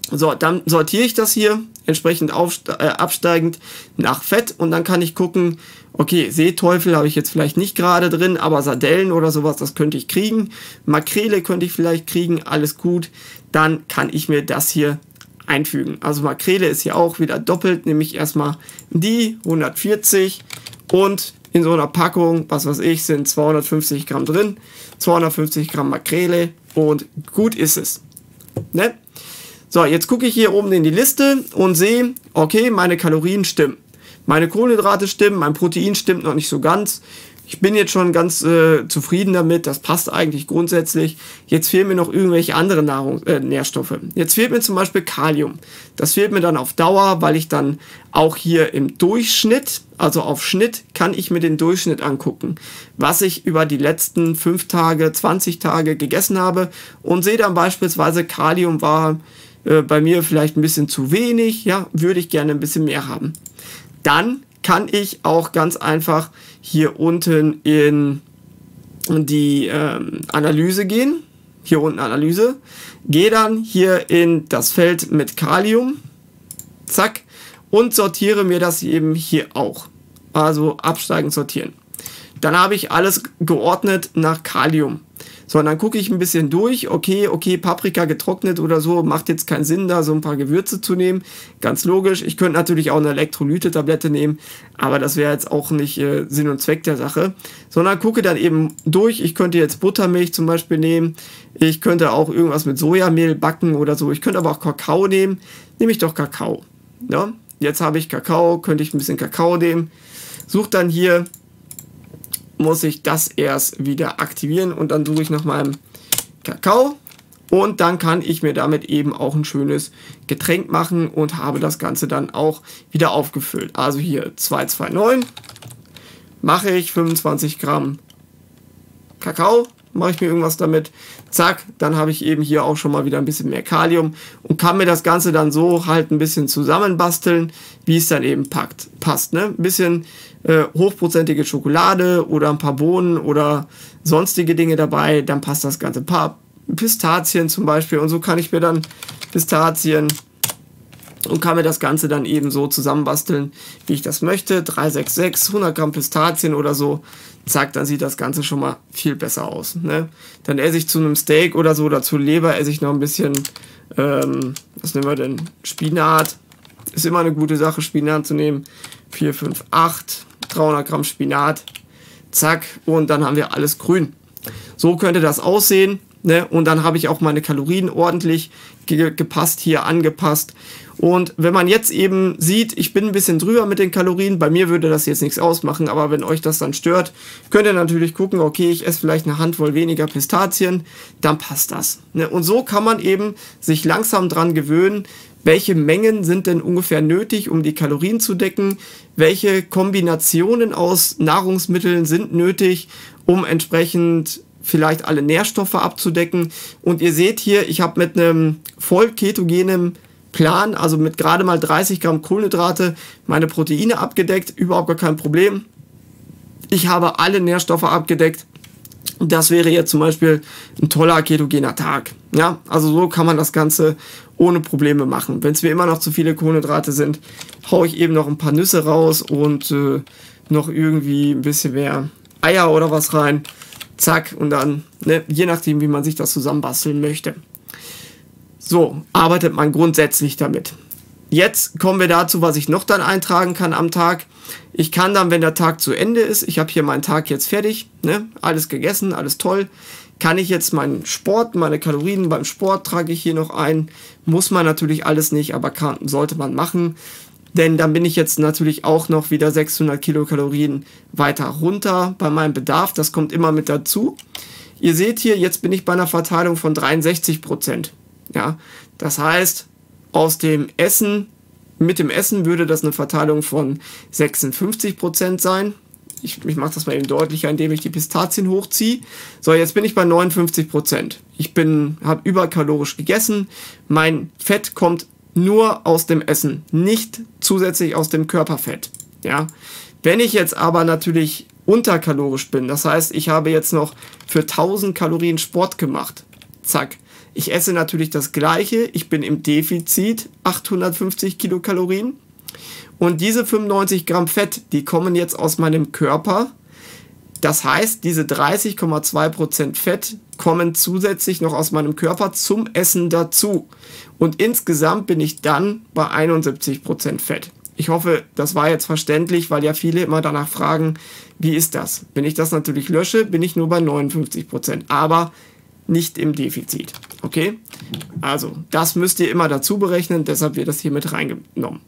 So, dann sortiere ich das hier entsprechend äh, absteigend nach Fett und dann kann ich gucken, okay, Seeteufel habe ich jetzt vielleicht nicht gerade drin, aber Sardellen oder sowas, das könnte ich kriegen. Makrele könnte ich vielleicht kriegen, alles gut. Dann kann ich mir das hier einfügen. Also Makrele ist hier auch wieder doppelt, nämlich erstmal die 140 und in so einer Packung, was weiß ich, sind 250 Gramm drin, 250 Gramm Makrele und gut ist es. Ne? So, jetzt gucke ich hier oben in die Liste und sehe, okay, meine Kalorien stimmen. Meine Kohlenhydrate stimmen, mein Protein stimmt noch nicht so ganz. Ich bin jetzt schon ganz äh, zufrieden damit, das passt eigentlich grundsätzlich. Jetzt fehlen mir noch irgendwelche andere Nahrung, äh, Nährstoffe. Jetzt fehlt mir zum Beispiel Kalium. Das fehlt mir dann auf Dauer, weil ich dann auch hier im Durchschnitt, also auf Schnitt, kann ich mir den Durchschnitt angucken, was ich über die letzten 5 Tage, 20 Tage gegessen habe und sehe dann beispielsweise, Kalium war äh, bei mir vielleicht ein bisschen zu wenig, ja, würde ich gerne ein bisschen mehr haben. Dann kann ich auch ganz einfach hier unten in die ähm, Analyse gehen. Hier unten Analyse. Gehe dann hier in das Feld mit Kalium. Zack. Und sortiere mir das eben hier auch. Also absteigend sortieren. Dann habe ich alles geordnet nach Kalium. So, und dann gucke ich ein bisschen durch, okay, okay, Paprika getrocknet oder so, macht jetzt keinen Sinn, da so ein paar Gewürze zu nehmen. Ganz logisch. Ich könnte natürlich auch eine Elektrolyte-Tablette nehmen, aber das wäre jetzt auch nicht äh, Sinn und Zweck der Sache. Sondern gucke dann eben durch. Ich könnte jetzt Buttermilch zum Beispiel nehmen. Ich könnte auch irgendwas mit Sojamehl backen oder so. Ich könnte aber auch Kakao nehmen. Nehme ich doch Kakao. Ja? Jetzt habe ich Kakao, könnte ich ein bisschen Kakao nehmen. Suche dann hier muss ich das erst wieder aktivieren und dann suche ich nach meinem Kakao und dann kann ich mir damit eben auch ein schönes Getränk machen und habe das Ganze dann auch wieder aufgefüllt. Also hier 229 mache ich 25 Gramm Kakao, mache ich mir irgendwas damit, zack, dann habe ich eben hier auch schon mal wieder ein bisschen mehr Kalium und kann mir das Ganze dann so halt ein bisschen zusammenbasteln, wie es dann eben packt, passt. Ne? Ein bisschen äh, hochprozentige Schokolade oder ein paar Bohnen oder sonstige Dinge dabei, dann passt das Ganze. Ein paar Pistazien zum Beispiel und so kann ich mir dann Pistazien und kann mir das Ganze dann eben so zusammenbasteln, wie ich das möchte. 366, 100 Gramm Pistazien oder so. Zack, dann sieht das Ganze schon mal viel besser aus. Ne? Dann esse ich zu einem Steak oder so oder zu Leber esse ich noch ein bisschen, ähm, was nehmen wir denn? Spinat. Ist immer eine gute Sache, Spinat zu nehmen. 4, 5, 8, 300 Gramm Spinat. Zack, und dann haben wir alles grün. So könnte das aussehen. Ne? Und dann habe ich auch meine Kalorien ordentlich ge gepasst hier angepasst. Und wenn man jetzt eben sieht, ich bin ein bisschen drüber mit den Kalorien, bei mir würde das jetzt nichts ausmachen, aber wenn euch das dann stört, könnt ihr natürlich gucken, okay, ich esse vielleicht eine Handvoll weniger Pistazien, dann passt das. Ne? Und so kann man eben sich langsam dran gewöhnen, welche Mengen sind denn ungefähr nötig, um die Kalorien zu decken, welche Kombinationen aus Nahrungsmitteln sind nötig, um entsprechend vielleicht alle Nährstoffe abzudecken. Und ihr seht hier, ich habe mit einem voll ketogenen Plan, also mit gerade mal 30 Gramm Kohlenhydrate, meine Proteine abgedeckt, überhaupt gar kein Problem. Ich habe alle Nährstoffe abgedeckt. Das wäre jetzt zum Beispiel ein toller ketogener Tag. Ja, also so kann man das Ganze ohne Probleme machen. Wenn es mir immer noch zu viele Kohlenhydrate sind, haue ich eben noch ein paar Nüsse raus und äh, noch irgendwie ein bisschen mehr Eier oder was rein zack, und dann, ne, je nachdem, wie man sich das zusammenbasteln möchte. So arbeitet man grundsätzlich damit. jetzt kommen wir dazu, was ich noch dann eintragen kann am Tag. Ich kann dann, wenn der Tag zu Ende ist, ich habe hier meinen Tag jetzt fertig, ne? alles gegessen, alles toll, kann ich jetzt meinen Sport, meine Kalorien beim Sport trage ich hier noch ein. Muss man natürlich alles nicht, aber kann, sollte man machen. Denn dann bin ich jetzt natürlich auch noch wieder 600 Kilokalorien weiter runter bei meinem Bedarf. Das kommt immer mit dazu. Ihr seht hier, jetzt bin ich bei einer Verteilung von 63 Prozent. Ja, das heißt, aus dem Essen, mit dem Essen würde das eine Verteilung von 56 Prozent sein. Ich, ich mache das mal eben deutlicher, indem ich die Pistazien hochziehe. So, jetzt bin ich bei 59 Prozent. Ich bin, habe überkalorisch gegessen. Mein Fett kommt nur aus dem Essen, nicht zusätzlich aus dem Körperfett. Ja, wenn ich jetzt aber natürlich unterkalorisch bin, das heißt, ich habe jetzt noch für 1000 Kalorien Sport gemacht, zack. Ich esse natürlich das gleiche, ich bin im Defizit 850 Kilokalorien und diese 95 Gramm Fett, die kommen jetzt aus meinem Körper. Das heißt, diese 30,2% Fett kommen zusätzlich noch aus meinem Körper zum Essen dazu. Und insgesamt bin ich dann bei 71% Fett. Ich hoffe, das war jetzt verständlich, weil ja viele immer danach fragen, wie ist das? Wenn ich das natürlich lösche, bin ich nur bei 59%, aber nicht im Defizit. Okay? Also, das müsst ihr immer dazu berechnen, deshalb wird das hier mit reingenommen.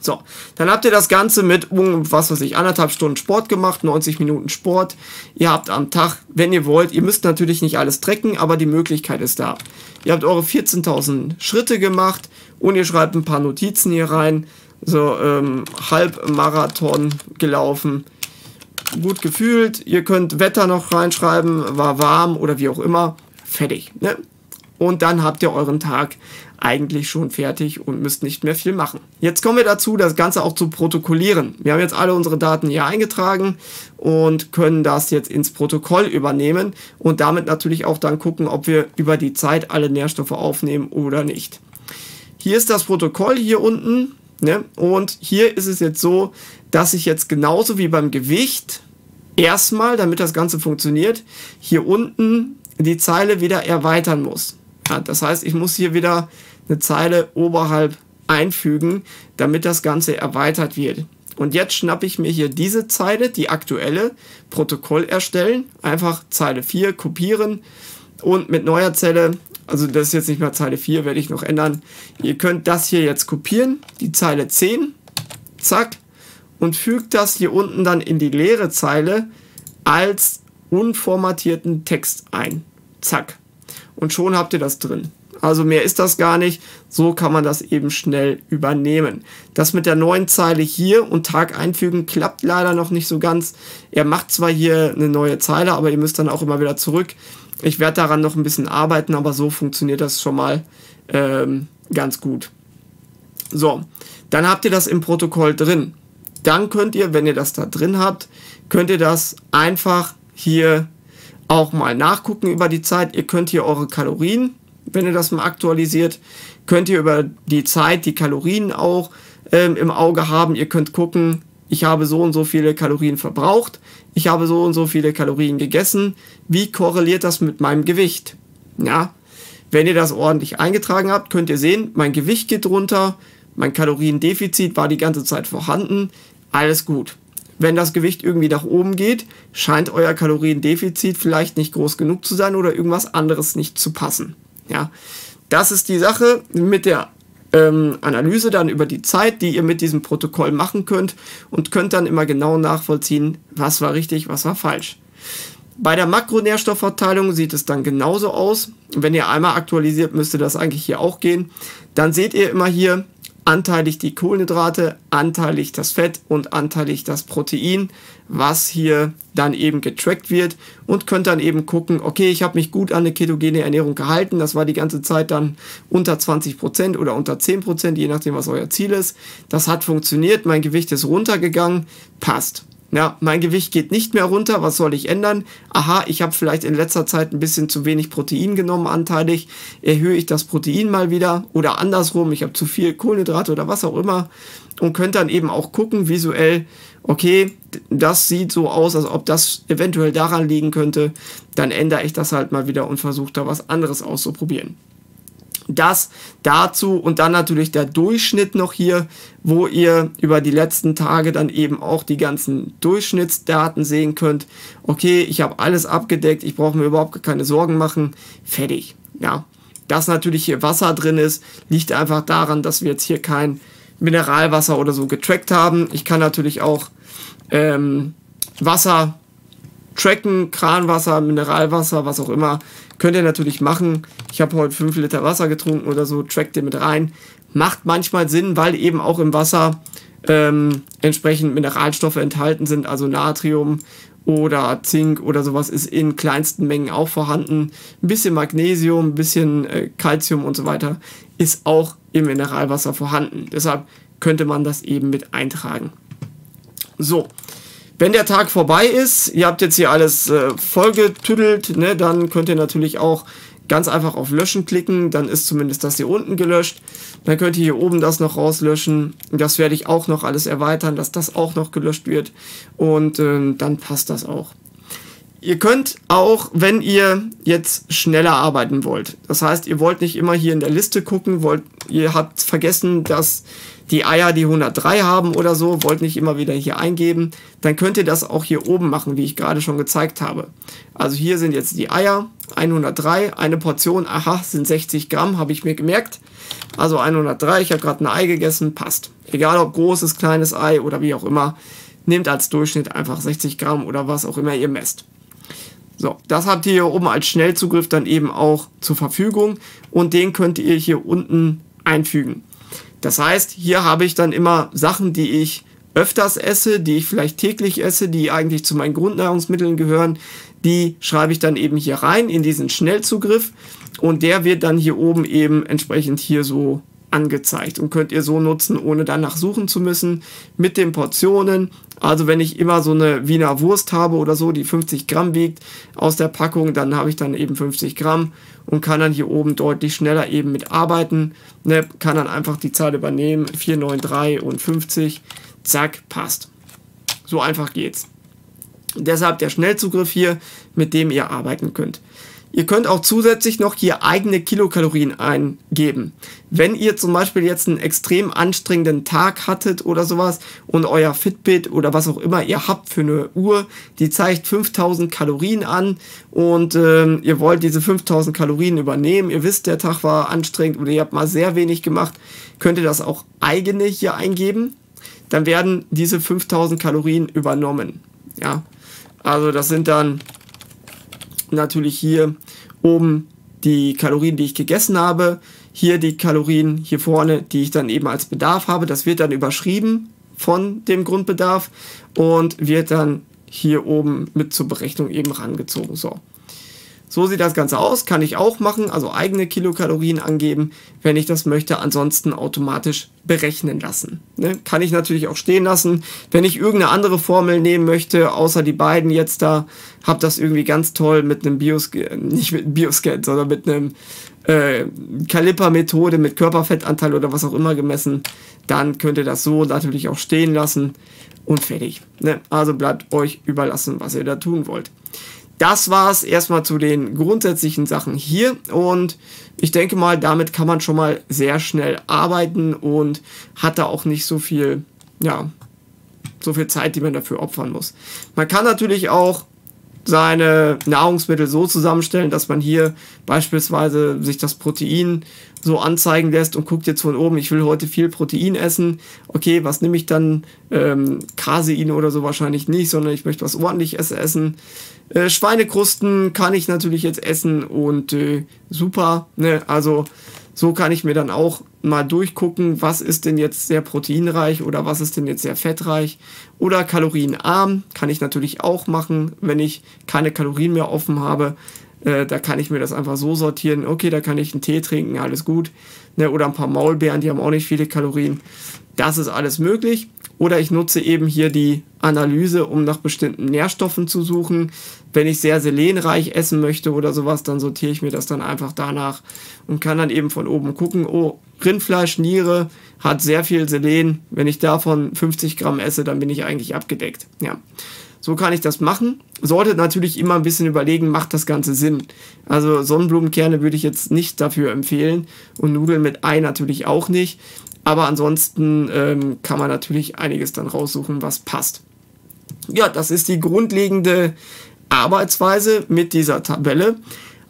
So, dann habt ihr das Ganze mit, was weiß ich, anderthalb Stunden Sport gemacht, 90 Minuten Sport. Ihr habt am Tag, wenn ihr wollt, ihr müsst natürlich nicht alles trecken, aber die Möglichkeit ist da. Ihr habt eure 14.000 Schritte gemacht und ihr schreibt ein paar Notizen hier rein. So, ähm, Halbmarathon gelaufen, gut gefühlt. Ihr könnt Wetter noch reinschreiben, war warm oder wie auch immer. Fertig. Ne? Und dann habt ihr euren Tag eigentlich schon fertig und müsst nicht mehr viel machen. Jetzt kommen wir dazu, das Ganze auch zu protokollieren. Wir haben jetzt alle unsere Daten hier eingetragen und können das jetzt ins Protokoll übernehmen und damit natürlich auch dann gucken, ob wir über die Zeit alle Nährstoffe aufnehmen oder nicht. Hier ist das Protokoll hier unten ne? und hier ist es jetzt so, dass ich jetzt genauso wie beim Gewicht erstmal, damit das Ganze funktioniert, hier unten die Zeile wieder erweitern muss. Ja, das heißt, ich muss hier wieder eine Zeile oberhalb einfügen, damit das Ganze erweitert wird. Und jetzt schnappe ich mir hier diese Zeile, die aktuelle, Protokoll erstellen, einfach Zeile 4 kopieren und mit neuer Zelle, also das ist jetzt nicht mehr Zeile 4, werde ich noch ändern. Ihr könnt das hier jetzt kopieren, die Zeile 10, zack, und fügt das hier unten dann in die leere Zeile als unformatierten Text ein. Zack und schon habt ihr das drin. Also mehr ist das gar nicht. So kann man das eben schnell übernehmen. Das mit der neuen Zeile hier und Tag einfügen klappt leider noch nicht so ganz. Er macht zwar hier eine neue Zeile, aber ihr müsst dann auch immer wieder zurück. Ich werde daran noch ein bisschen arbeiten, aber so funktioniert das schon mal ähm, ganz gut. So, dann habt ihr das im Protokoll drin. Dann könnt ihr, wenn ihr das da drin habt, könnt ihr das einfach hier auch mal nachgucken über die Zeit. Ihr könnt hier eure Kalorien, wenn ihr das mal aktualisiert, könnt ihr über die Zeit die Kalorien auch ähm, im Auge haben. Ihr könnt gucken, ich habe so und so viele Kalorien verbraucht, ich habe so und so viele Kalorien gegessen. Wie korreliert das mit meinem Gewicht? Ja, wenn ihr das ordentlich eingetragen habt, könnt ihr sehen, mein Gewicht geht runter, mein Kaloriendefizit war die ganze Zeit vorhanden, alles gut wenn das Gewicht irgendwie nach oben geht, scheint euer Kaloriendefizit vielleicht nicht groß genug zu sein oder irgendwas anderes nicht zu passen. Ja, das ist die Sache mit der ähm, Analyse dann über die Zeit, die ihr mit diesem Protokoll machen könnt und könnt dann immer genau nachvollziehen, was war richtig, was war falsch. Bei der Makronährstoffverteilung sieht es dann genauso aus. Wenn ihr einmal aktualisiert, müsste das eigentlich hier auch gehen. Dann seht ihr immer hier, anteilig die Kohlenhydrate, anteilig das Fett und anteilig das Protein, was hier dann eben getrackt wird und könnt dann eben gucken, okay, ich habe mich gut an eine ketogene Ernährung gehalten, das war die ganze Zeit dann unter 20% oder unter 10%, je nachdem, was euer Ziel ist. Das hat funktioniert, mein Gewicht ist runtergegangen, passt. Ja, mein Gewicht geht nicht mehr runter, was soll ich ändern? Aha, ich habe vielleicht in letzter Zeit ein bisschen zu wenig Protein genommen anteilig. Erhöhe ich das Protein mal wieder oder andersrum, ich habe zu viel Kohlenhydrate oder was auch immer und könnt dann eben auch gucken visuell, okay, das sieht so aus, als ob das eventuell daran liegen könnte, dann ändere ich das halt mal wieder und versuche da was anderes auszuprobieren. Das dazu und dann natürlich der Durchschnitt noch hier, wo ihr über die letzten Tage dann eben auch die ganzen Durchschnittsdaten sehen könnt. Okay, ich habe alles abgedeckt, ich brauche mir überhaupt keine Sorgen machen. Fertig. Ja, dass natürlich hier Wasser drin ist, liegt einfach daran, dass wir jetzt hier kein Mineralwasser oder so getrackt haben. Ich kann natürlich auch ähm, Wasser tracken, Kranwasser, Mineralwasser, was auch immer. Könnt ihr natürlich machen. Ich habe heute 5 Liter Wasser getrunken oder so, trackt ihr mit rein. Macht manchmal Sinn, weil eben auch im Wasser ähm, entsprechend Mineralstoffe enthalten sind, also Natrium oder Zink oder sowas ist in kleinsten Mengen auch vorhanden. Ein bisschen Magnesium, ein bisschen äh, Calcium und so weiter ist auch im Mineralwasser vorhanden. Deshalb könnte man das eben mit eintragen. So, wenn der Tag vorbei ist, ihr habt jetzt hier alles äh, vollgetüdelt, ne, dann könnt ihr natürlich auch ganz einfach auf Löschen klicken, dann ist zumindest das hier unten gelöscht. Dann könnt ihr hier oben das noch rauslöschen. Das werde ich auch noch alles erweitern, dass das auch noch gelöscht wird. Und äh, dann passt das auch. Ihr könnt auch, wenn ihr jetzt schneller arbeiten wollt, das heißt, ihr wollt nicht immer hier in der Liste gucken, wollt, ihr habt vergessen, dass die Eier die 103 haben oder so, wollt nicht immer wieder hier eingeben, dann könnt ihr das auch hier oben machen, wie ich gerade schon gezeigt habe. Also hier sind jetzt die Eier, 103, eine Portion, aha, sind 60 Gramm, habe ich mir gemerkt. Also 103, ich habe gerade ein Ei gegessen, passt. Egal ob großes, kleines Ei oder wie auch immer, nehmt als Durchschnitt einfach 60 Gramm oder was auch immer ihr messt. So, das habt ihr hier oben als Schnellzugriff dann eben auch zur Verfügung und den könnt ihr hier unten einfügen. Das heißt, hier habe ich dann immer Sachen, die ich öfters esse, die ich vielleicht täglich esse, die eigentlich zu meinen Grundnahrungsmitteln gehören, die schreibe ich dann eben hier rein in diesen Schnellzugriff und der wird dann hier oben eben entsprechend hier so angezeigt und könnt ihr so nutzen, ohne danach suchen zu müssen, mit den Portionen. Also wenn ich immer so eine Wiener Wurst habe oder so, die 50 Gramm wiegt aus der Packung, dann habe ich dann eben 50 Gramm und kann dann hier oben deutlich schneller eben mitarbeiten. Ne, kann dann einfach die Zahl übernehmen, 493 und 50, zack, passt. So einfach geht's. Deshalb der Schnellzugriff hier, mit dem ihr arbeiten könnt. Ihr könnt auch zusätzlich noch hier eigene Kilokalorien eingeben. Wenn ihr zum Beispiel jetzt einen extrem anstrengenden Tag hattet oder sowas und euer Fitbit oder was auch immer ihr habt für eine Uhr, die zeigt 5000 Kalorien an und ähm, ihr wollt diese 5000 Kalorien übernehmen, ihr wisst, der Tag war anstrengend oder ihr habt mal sehr wenig gemacht, könnt ihr das auch eigene hier eingeben. Dann werden diese 5000 Kalorien übernommen. Ja, also das sind dann natürlich hier oben die Kalorien, die ich gegessen habe, hier die Kalorien hier vorne, die ich dann eben als Bedarf habe. Das wird dann überschrieben von dem Grundbedarf und wird dann hier oben mit zur Berechnung eben rangezogen. So. So sieht das Ganze aus, kann ich auch machen, also eigene Kilokalorien angeben, wenn ich das möchte, ansonsten automatisch berechnen lassen. Ne? Kann ich natürlich auch stehen lassen. Wenn ich irgendeine andere Formel nehmen möchte, außer die beiden jetzt da, habe das irgendwie ganz toll mit einem Bioscan, nicht mit einem Bioscan, sondern mit einem äh, Kaliper-Methode mit Körperfettanteil oder was auch immer gemessen, dann könnt ihr das so natürlich auch stehen lassen und fertig. Ne? Also bleibt euch überlassen, was ihr da tun wollt das war es erstmal zu den grundsätzlichen Sachen hier und ich denke mal, damit kann man schon mal sehr schnell arbeiten und hat da auch nicht so viel, ja, so viel Zeit, die man dafür opfern muss. Man kann natürlich auch seine Nahrungsmittel so zusammenstellen, dass man hier beispielsweise sich das Protein so anzeigen lässt und guckt jetzt von oben, ich will heute viel Protein essen. Okay, was nehme ich dann? Ähm, Casein oder so wahrscheinlich nicht, sondern ich möchte was ordentliches essen. Äh, Schweinekrusten kann ich natürlich jetzt essen und äh, super. Ne? Also so kann ich mir dann auch mal durchgucken, was ist denn jetzt sehr proteinreich oder was ist denn jetzt sehr fettreich oder kalorienarm. Kann ich natürlich auch machen, wenn ich keine Kalorien mehr offen habe. Äh, da kann ich mir das einfach so sortieren. Okay, da kann ich einen Tee trinken, alles gut. Ne, oder ein paar Maulbeeren, die haben auch nicht viele Kalorien. Das ist alles möglich. Oder ich nutze eben hier die Analyse, um nach bestimmten Nährstoffen zu suchen. Wenn ich sehr selenreich essen möchte oder sowas, dann sortiere ich mir das dann einfach danach und kann dann eben von oben gucken, oh, Rindfleisch, Niere hat sehr viel Selen. Wenn ich davon 50 Gramm esse, dann bin ich eigentlich abgedeckt. Ja. so kann ich das machen. Solltet natürlich immer ein bisschen überlegen, macht das Ganze Sinn. Also Sonnenblumenkerne würde ich jetzt nicht dafür empfehlen und Nudeln mit Ei natürlich auch nicht. Aber ansonsten ähm, kann man natürlich einiges dann raussuchen, was passt. Ja, das ist die grundlegende Arbeitsweise mit dieser Tabelle.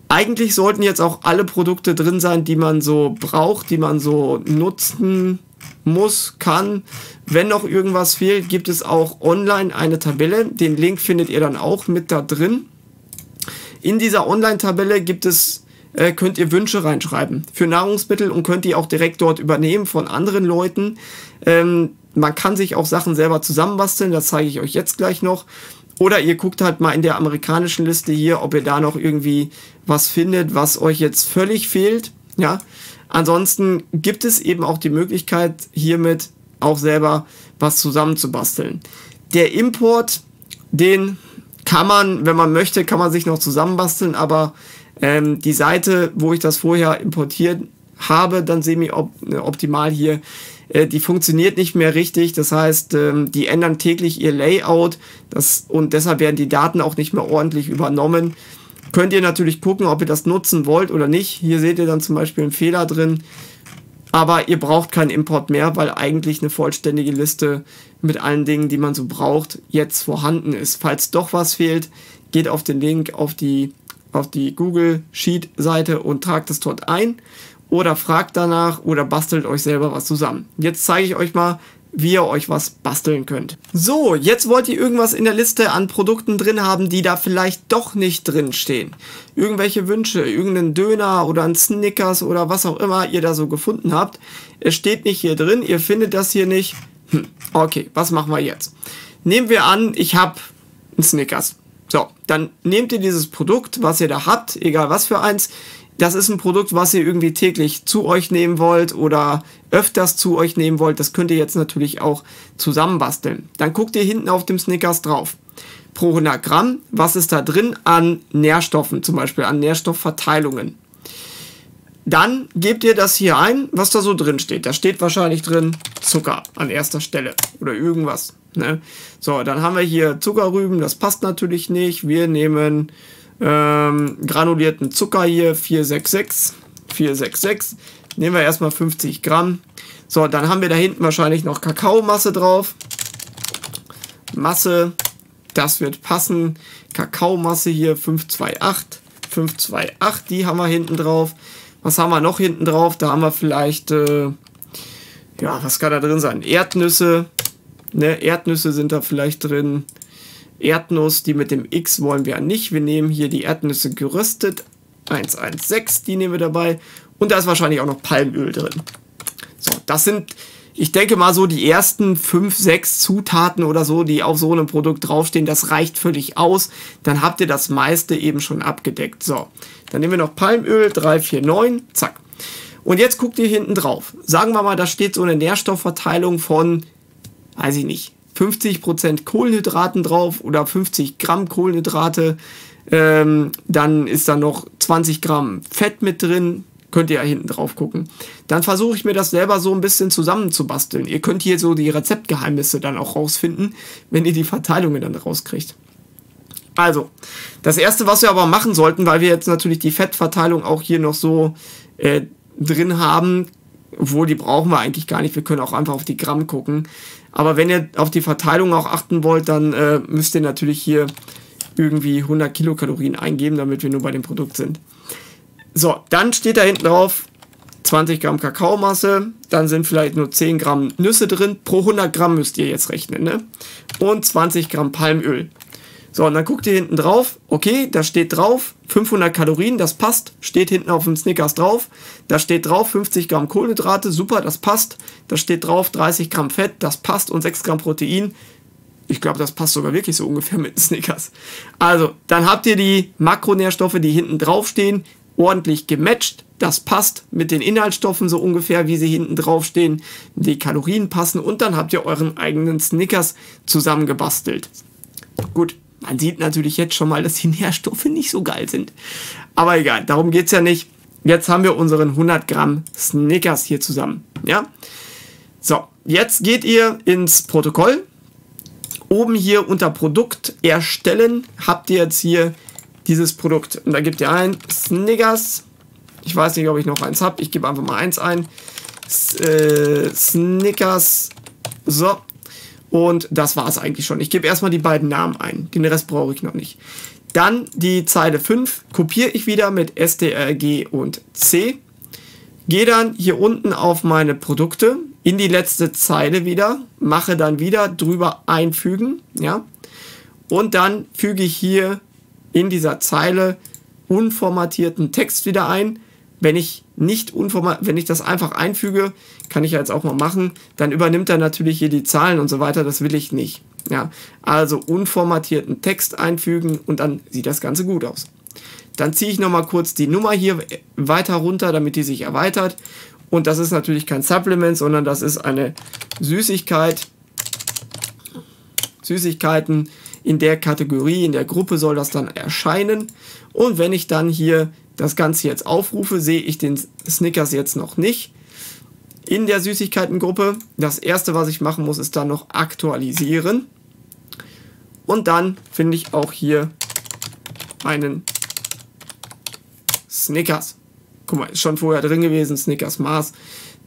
Eigentlich sollten jetzt auch alle Produkte drin sein, die man so braucht, die man so nutzen muss, kann. Wenn noch irgendwas fehlt, gibt es auch online eine Tabelle. Den Link findet ihr dann auch mit da drin. In dieser Online-Tabelle gibt es äh, könnt ihr Wünsche reinschreiben für Nahrungsmittel und könnt die auch direkt dort übernehmen von anderen Leuten. Ähm, man kann sich auch Sachen selber zusammenbasteln, das zeige ich euch jetzt gleich noch. Oder ihr guckt halt mal in der amerikanischen Liste hier, ob ihr da noch irgendwie was findet, was euch jetzt völlig fehlt. Ja. Ansonsten gibt es eben auch die Möglichkeit, hiermit auch selber was zusammenzubasteln. Der Import, den kann man, wenn man möchte, kann man sich noch zusammenbasteln, aber ähm, die Seite, wo ich das vorher importiert habe, dann semi-optimal hier, äh, die funktioniert nicht mehr richtig. Das heißt, ähm, die ändern täglich ihr Layout das, und deshalb werden die Daten auch nicht mehr ordentlich übernommen. Könnt ihr natürlich gucken, ob ihr das nutzen wollt oder nicht. Hier seht ihr dann zum Beispiel einen Fehler drin. Aber ihr braucht keinen Import mehr, weil eigentlich eine vollständige Liste mit allen Dingen, die man so braucht, jetzt vorhanden ist. Falls doch was fehlt, geht auf den Link auf die, auf die Google Sheet Seite und tragt es dort ein oder fragt danach oder bastelt euch selber was zusammen. Jetzt zeige ich euch mal, wie ihr euch was basteln könnt. So, jetzt wollt ihr irgendwas in der Liste an Produkten drin haben, die da vielleicht doch nicht drin stehen. Irgendwelche Wünsche, irgendeinen Döner oder ein Snickers oder was auch immer ihr da so gefunden habt. Es steht nicht hier drin, ihr findet das hier nicht. Hm, okay, was machen wir jetzt? Nehmen wir an, ich habe einen Snickers. So, dann nehmt ihr dieses Produkt, was ihr da habt, egal was für eins, das ist ein Produkt, was ihr irgendwie täglich zu euch nehmen wollt oder öfters zu euch nehmen wollt, das könnt ihr jetzt natürlich auch zusammenbasteln. Dann guckt ihr hinten auf dem Snickers drauf. Pro 100 Gramm, was ist da drin an Nährstoffen, zum Beispiel an Nährstoffverteilungen. Dann gebt ihr das hier ein, was da so drin steht. Da steht wahrscheinlich drin Zucker an erster Stelle oder irgendwas. Ne? So, dann haben wir hier Zuckerrüben, das passt natürlich nicht. Wir nehmen ähm, granulierten Zucker hier 466. 466. Nehmen wir erstmal 50 Gramm. So, dann haben wir da hinten wahrscheinlich noch Kakaomasse drauf. Masse, das wird passen. Kakaomasse hier 528. 528, die haben wir hinten drauf. Was haben wir noch hinten drauf? Da haben wir vielleicht, äh, ja, was kann da drin sein? Erdnüsse. Ne, Erdnüsse sind da vielleicht drin. Erdnuss, die mit dem X wollen wir nicht. Wir nehmen hier die Erdnüsse geröstet. 116, die nehmen wir dabei. Und da ist wahrscheinlich auch noch Palmöl drin. So, das sind, ich denke mal so die ersten 5, 6 Zutaten oder so, die auf so einem Produkt draufstehen. Das reicht völlig aus. Dann habt ihr das meiste eben schon abgedeckt. So, dann nehmen wir noch Palmöl, 349, zack. Und jetzt guckt ihr hinten drauf. Sagen wir mal, da steht so eine Nährstoffverteilung von, weiß ich nicht, 50% Kohlenhydraten drauf oder 50 Gramm Kohlenhydrate. Ähm, dann ist da noch 20 Gramm Fett mit drin. Könnt ihr ja hinten drauf gucken. Dann versuche ich mir das selber so ein bisschen zusammenzubasteln. Ihr könnt hier so die Rezeptgeheimnisse dann auch rausfinden, wenn ihr die Verteilungen dann rauskriegt. Also, das erste, was wir aber machen sollten, weil wir jetzt natürlich die Fettverteilung auch hier noch so äh, drin haben, obwohl die brauchen wir eigentlich gar nicht, wir können auch einfach auf die Gramm gucken. Aber wenn ihr auf die Verteilung auch achten wollt, dann äh, müsst ihr natürlich hier irgendwie 100 Kilokalorien eingeben, damit wir nur bei dem Produkt sind. So, dann steht da hinten drauf 20 Gramm Kakaomasse, dann sind vielleicht nur 10 Gramm Nüsse drin. Pro 100 Gramm müsst ihr jetzt rechnen, ne? Und 20 Gramm Palmöl. So, und dann guckt ihr hinten drauf, okay, da steht drauf 500 Kalorien, das passt, steht hinten auf dem Snickers drauf. Da steht drauf 50 Gramm Kohlenhydrate, super, das passt. Da steht drauf 30 Gramm Fett, das passt und 6 Gramm Protein. Ich glaube, das passt sogar wirklich so ungefähr mit Snickers. Also, dann habt ihr die Makronährstoffe, die hinten drauf stehen, ordentlich gematcht. Das passt mit den Inhaltsstoffen so ungefähr, wie sie hinten drauf stehen. Die Kalorien passen und dann habt ihr euren eigenen Snickers zusammengebastelt. Gut, man sieht natürlich jetzt schon mal, dass die Nährstoffe nicht so geil sind. Aber egal, darum geht es ja nicht. Jetzt haben wir unseren 100 Gramm Snickers hier zusammen. Ja? So, jetzt geht ihr ins Protokoll oben hier unter Produkt erstellen habt ihr jetzt hier dieses Produkt. Und da gebt ihr ein Snickers. Ich weiß nicht, ob ich noch eins habe. Ich gebe einfach mal eins ein. S äh, Snickers. So. Und das war es eigentlich schon. Ich gebe erstmal die beiden Namen ein. Den Rest brauche ich noch nicht. Dann die Zeile 5 kopiere ich wieder mit STRG und C. Gehe dann hier unten auf meine Produkte, in die letzte Zeile wieder, mache dann wieder drüber einfügen, ja. Und dann füge ich hier in dieser Zeile unformatierten Text wieder ein. Wenn ich nicht wenn ich das einfach einfüge, kann ich ja jetzt auch mal machen, dann übernimmt er natürlich hier die Zahlen und so weiter. Das will ich nicht. Ja, also unformatierten Text einfügen und dann sieht das Ganze gut aus. Dann ziehe ich nochmal kurz die Nummer hier weiter runter, damit die sich erweitert. Und das ist natürlich kein Supplement, sondern das ist eine Süßigkeit. Süßigkeiten in der Kategorie, in der Gruppe soll das dann erscheinen. Und wenn ich dann hier das Ganze jetzt aufrufe, sehe ich den Snickers jetzt noch nicht in der Süßigkeitengruppe. Das erste, was ich machen muss, ist dann noch aktualisieren. Und dann finde ich auch hier einen Snickers. Guck mal, ist schon vorher drin gewesen, Snickers Mars.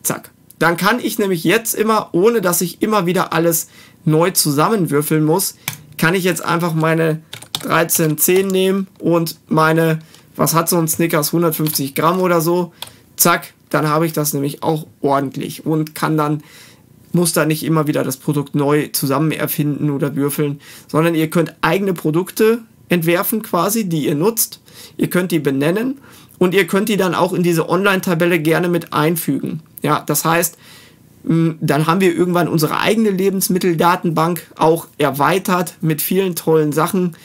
Zack. Dann kann ich nämlich jetzt immer, ohne dass ich immer wieder alles neu zusammenwürfeln muss, kann ich jetzt einfach meine 1310 nehmen und meine, was hat so ein Snickers, 150 Gramm oder so, zack, dann habe ich das nämlich auch ordentlich und kann dann, muss da nicht immer wieder das Produkt neu zusammen erfinden oder würfeln, sondern ihr könnt eigene Produkte entwerfen quasi, die ihr nutzt. Ihr könnt die benennen und ihr könnt die dann auch in diese Online-Tabelle gerne mit einfügen. Ja, das heißt, dann haben wir irgendwann unsere eigene Lebensmitteldatenbank auch erweitert mit vielen tollen Sachen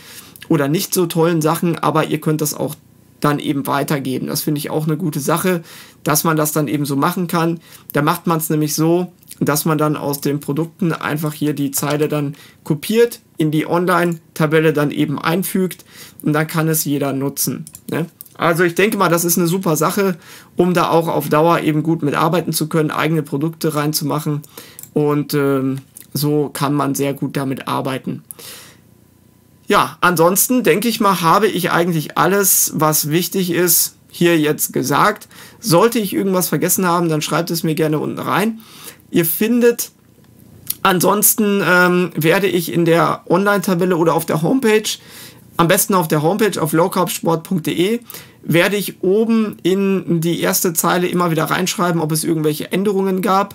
oder nicht so tollen Sachen, aber ihr könnt das auch dann eben weitergeben. Das finde ich auch eine gute Sache, dass man das dann eben so machen kann. Da macht man es nämlich so, dass man dann aus den Produkten einfach hier die Zeile dann kopiert, in die Online-Tabelle dann eben einfügt und dann kann es jeder nutzen. Ne? Also ich denke mal, das ist eine super Sache, um da auch auf Dauer eben gut mitarbeiten zu können, eigene Produkte reinzumachen und ähm, so kann man sehr gut damit arbeiten. Ja, ansonsten denke ich mal, habe ich eigentlich alles, was wichtig ist, hier jetzt gesagt. Sollte ich irgendwas vergessen haben, dann schreibt es mir gerne unten rein. Ihr findet ansonsten ähm, werde ich in der Online-Tabelle oder auf der Homepage am besten auf der Homepage auf lowcarbsport.de werde ich oben in die erste Zeile immer wieder reinschreiben, ob es irgendwelche Änderungen gab.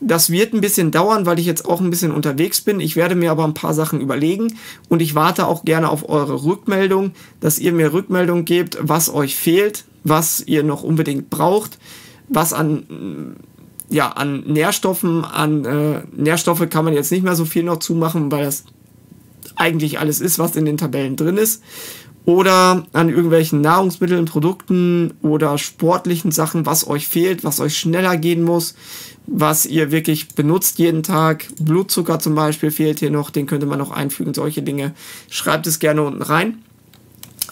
Das wird ein bisschen dauern, weil ich jetzt auch ein bisschen unterwegs bin. Ich werde mir aber ein paar Sachen überlegen und ich warte auch gerne auf eure Rückmeldung, dass ihr mir Rückmeldung gebt, was euch fehlt, was ihr noch unbedingt braucht, was an ja, an Nährstoffen, an äh, Nährstoffe kann man jetzt nicht mehr so viel noch zumachen, weil das eigentlich alles ist, was in den Tabellen drin ist. Oder an irgendwelchen Nahrungsmitteln, Produkten oder sportlichen Sachen, was euch fehlt, was euch schneller gehen muss, was ihr wirklich benutzt jeden Tag. Blutzucker zum Beispiel fehlt hier noch, den könnte man noch einfügen, solche Dinge. Schreibt es gerne unten rein.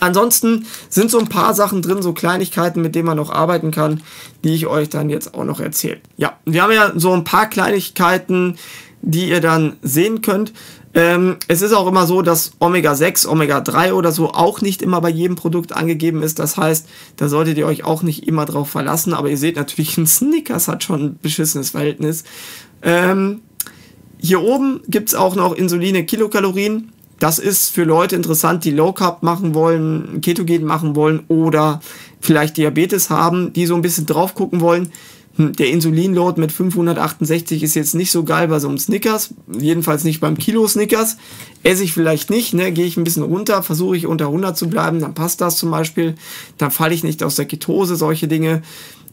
Ansonsten sind so ein paar Sachen drin, so Kleinigkeiten, mit denen man noch arbeiten kann, die ich euch dann jetzt auch noch erzähle. Ja, wir haben ja so ein paar Kleinigkeiten, die ihr dann sehen könnt. Ähm, es ist auch immer so, dass Omega-6, Omega-3 oder so auch nicht immer bei jedem Produkt angegeben ist. Das heißt, da solltet ihr euch auch nicht immer drauf verlassen. Aber ihr seht natürlich, ein Snickers hat schon ein beschissenes Verhältnis. Ähm, hier oben gibt es auch noch Insuline Kilokalorien. Das ist für Leute interessant, die Low Carb machen wollen, Ketogen machen wollen oder vielleicht Diabetes haben, die so ein bisschen drauf gucken wollen. Hm, der Insulinload mit 568 ist jetzt nicht so geil bei so einem Snickers, jedenfalls nicht beim Kilo Snickers. Esse ich vielleicht nicht, ne? gehe ich ein bisschen runter, versuche ich unter 100 zu bleiben, dann passt das zum Beispiel. Dann falle ich nicht aus der Ketose, solche Dinge.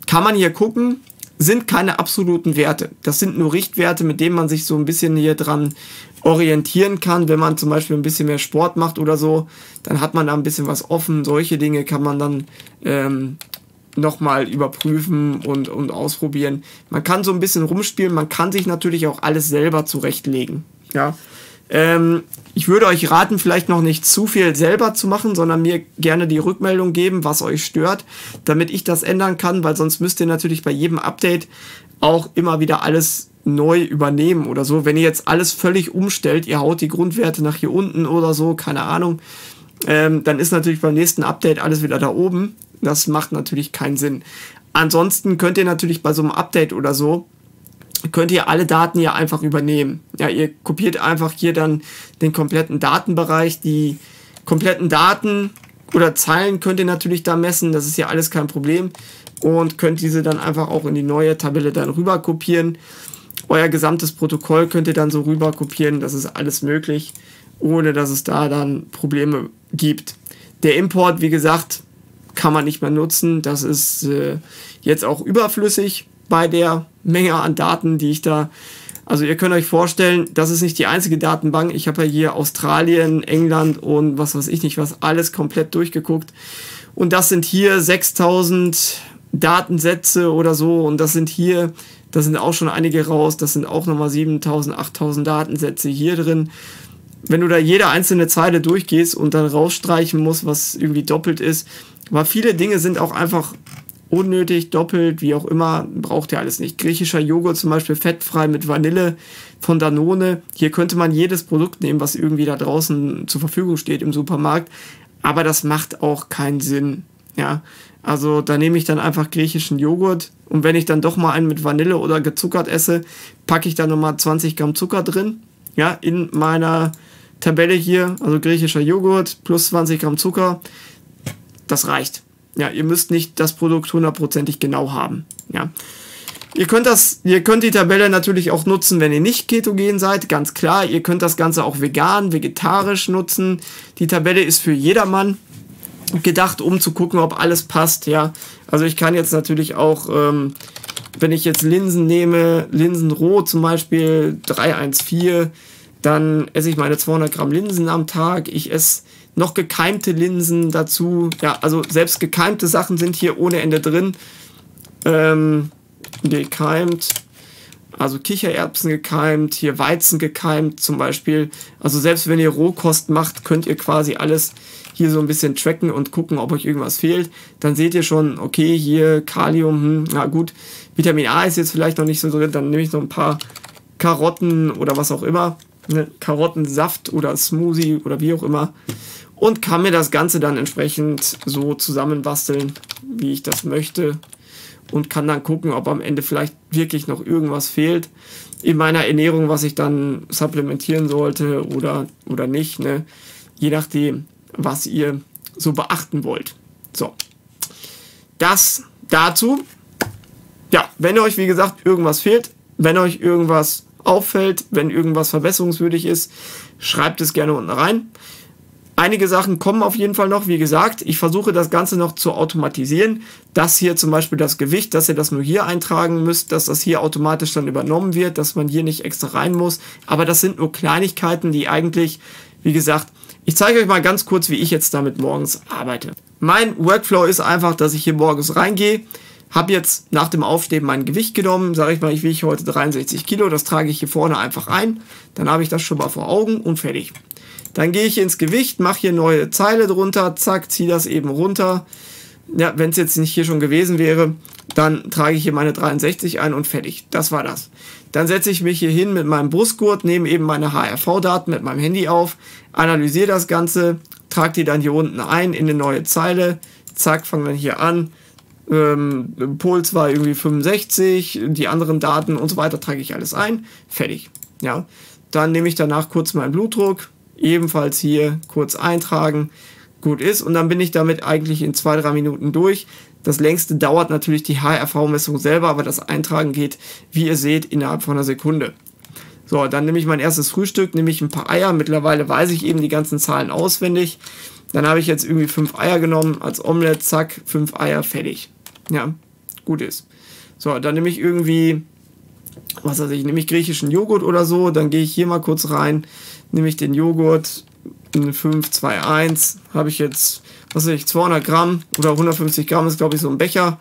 Kann man hier gucken, sind keine absoluten Werte. Das sind nur Richtwerte, mit denen man sich so ein bisschen hier dran orientieren kann. Wenn man zum Beispiel ein bisschen mehr Sport macht oder so, dann hat man da ein bisschen was offen. Solche Dinge kann man dann ähm, nochmal überprüfen und, und ausprobieren. Man kann so ein bisschen rumspielen, man kann sich natürlich auch alles selber zurechtlegen. Ja. Ähm, ich würde euch raten, vielleicht noch nicht zu viel selber zu machen, sondern mir gerne die Rückmeldung geben, was euch stört, damit ich das ändern kann, weil sonst müsst ihr natürlich bei jedem Update auch immer wieder alles neu übernehmen oder so. Wenn ihr jetzt alles völlig umstellt, ihr haut die Grundwerte nach hier unten oder so, keine Ahnung, ähm, dann ist natürlich beim nächsten Update alles wieder da oben. Das macht natürlich keinen Sinn. Ansonsten könnt ihr natürlich bei so einem Update oder so, könnt ihr alle Daten ja einfach übernehmen. Ja, ihr kopiert einfach hier dann den kompletten Datenbereich, die kompletten Daten oder Zeilen könnt ihr natürlich da messen, das ist ja alles kein Problem und könnt diese dann einfach auch in die neue Tabelle dann rüber kopieren. Euer gesamtes Protokoll könnt ihr dann so rüber kopieren, das ist alles möglich, ohne dass es da dann Probleme gibt. Der Import, wie gesagt, kann man nicht mehr nutzen. Das ist äh, jetzt auch überflüssig bei der Menge an Daten, die ich da. Also ihr könnt euch vorstellen, das ist nicht die einzige Datenbank. Ich habe ja hier Australien, England und was weiß ich nicht was, alles komplett durchgeguckt. Und das sind hier 6000 Datensätze oder so. Und das sind hier, da sind auch schon einige raus. Das sind auch nochmal 7000, 8000 Datensätze hier drin wenn du da jede einzelne Zeile durchgehst und dann rausstreichen musst, was irgendwie doppelt ist, aber viele Dinge sind auch einfach unnötig, doppelt, wie auch immer, braucht ihr alles nicht. Griechischer Joghurt zum Beispiel fettfrei mit Vanille von Danone. Hier könnte man jedes Produkt nehmen, was irgendwie da draußen zur Verfügung steht im Supermarkt. Aber das macht auch keinen Sinn. Ja, also da nehme ich dann einfach griechischen Joghurt und wenn ich dann doch mal einen mit Vanille oder gezuckert esse, packe ich da nochmal 20 Gramm Zucker drin. Ja, in meiner Tabelle hier, also griechischer Joghurt plus 20 Gramm Zucker. Das reicht. Ja, ihr müsst nicht das Produkt hundertprozentig genau haben. Ja. Ihr könnt das, ihr könnt die Tabelle natürlich auch nutzen, wenn ihr nicht ketogen seid, ganz klar. Ihr könnt das Ganze auch vegan, vegetarisch nutzen. Die Tabelle ist für jedermann gedacht, um zu gucken, ob alles passt. Ja, also ich kann jetzt natürlich auch, ähm, wenn ich jetzt Linsen nehme, Linsen roh zum Beispiel 314, dann esse ich meine 200 Gramm Linsen am Tag. Ich esse noch gekeimte Linsen dazu. Ja, also selbst gekeimte Sachen sind hier ohne Ende drin. Ähm, gekeimt. Also Kichererbsen gekeimt, hier Weizen gekeimt zum Beispiel. Also selbst wenn ihr Rohkost macht, könnt ihr quasi alles hier so ein bisschen tracken und gucken, ob euch irgendwas fehlt. Dann seht ihr schon, okay, hier Kalium, hm, na gut, Vitamin A ist jetzt vielleicht noch nicht so drin, dann nehme ich noch ein paar Karotten oder was auch immer, ne, Karottensaft oder Smoothie oder wie auch immer und kann mir das Ganze dann entsprechend so zusammenbasteln, wie ich das möchte und kann dann gucken, ob am Ende vielleicht wirklich noch irgendwas fehlt in meiner Ernährung, was ich dann supplementieren sollte oder, oder nicht, ne? je nachdem, was ihr so beachten wollt. So, das dazu. Ja, wenn euch, wie gesagt, irgendwas fehlt, wenn euch irgendwas auffällt, wenn irgendwas verbesserungswürdig ist, schreibt es gerne unten rein. Einige Sachen kommen auf jeden Fall noch. Wie gesagt, ich versuche das Ganze noch zu automatisieren. Das hier zum Beispiel das Gewicht, dass ihr das nur hier eintragen müsst, dass das hier automatisch dann übernommen wird, dass man hier nicht extra rein muss. Aber das sind nur Kleinigkeiten, die eigentlich, wie gesagt, ich zeige euch mal ganz kurz, wie ich jetzt damit morgens arbeite. Mein Workflow ist einfach, dass ich hier morgens reingehe, habe jetzt nach dem Aufstehen mein Gewicht genommen, sage ich mal, ich wiege heute 63 Kilo, das trage ich hier vorne einfach ein, dann habe ich das schon mal vor Augen und fertig. Dann gehe ich ins Gewicht, mache hier neue Zeile drunter, zack, ziehe das eben runter. Ja, wenn es jetzt nicht hier schon gewesen wäre, dann trage ich hier meine 63 ein und fertig. Das war das. Dann setze ich mich hier hin mit meinem Brustgurt, nehme eben meine HRV-Daten mit meinem Handy auf, analysiere das Ganze, trage die dann hier unten ein in eine neue Zeile, zack, fange dann hier an. Ähm, Puls war irgendwie 65, die anderen Daten und so weiter trage ich alles ein, fertig. Ja, dann nehme ich danach kurz meinen Blutdruck, ebenfalls hier kurz eintragen, gut ist und dann bin ich damit eigentlich in zwei, drei Minuten durch. Das längste dauert natürlich die HRV-Messung selber, aber das Eintragen geht, wie ihr seht, innerhalb von einer Sekunde. So, dann nehme ich mein erstes Frühstück, nehme ich ein paar Eier. Mittlerweile weiß ich eben die ganzen Zahlen auswendig. Dann habe ich jetzt irgendwie fünf Eier genommen als Omelette, zack, fünf Eier, fertig. Ja, gut ist. So, dann nehme ich irgendwie, was weiß ich, nehme ich griechischen Joghurt oder so. Dann gehe ich hier mal kurz rein, nehme ich den Joghurt, 5, 2, 1, habe ich jetzt, was weiß ich, 200 Gramm oder 150 Gramm ist, glaube ich, so ein Becher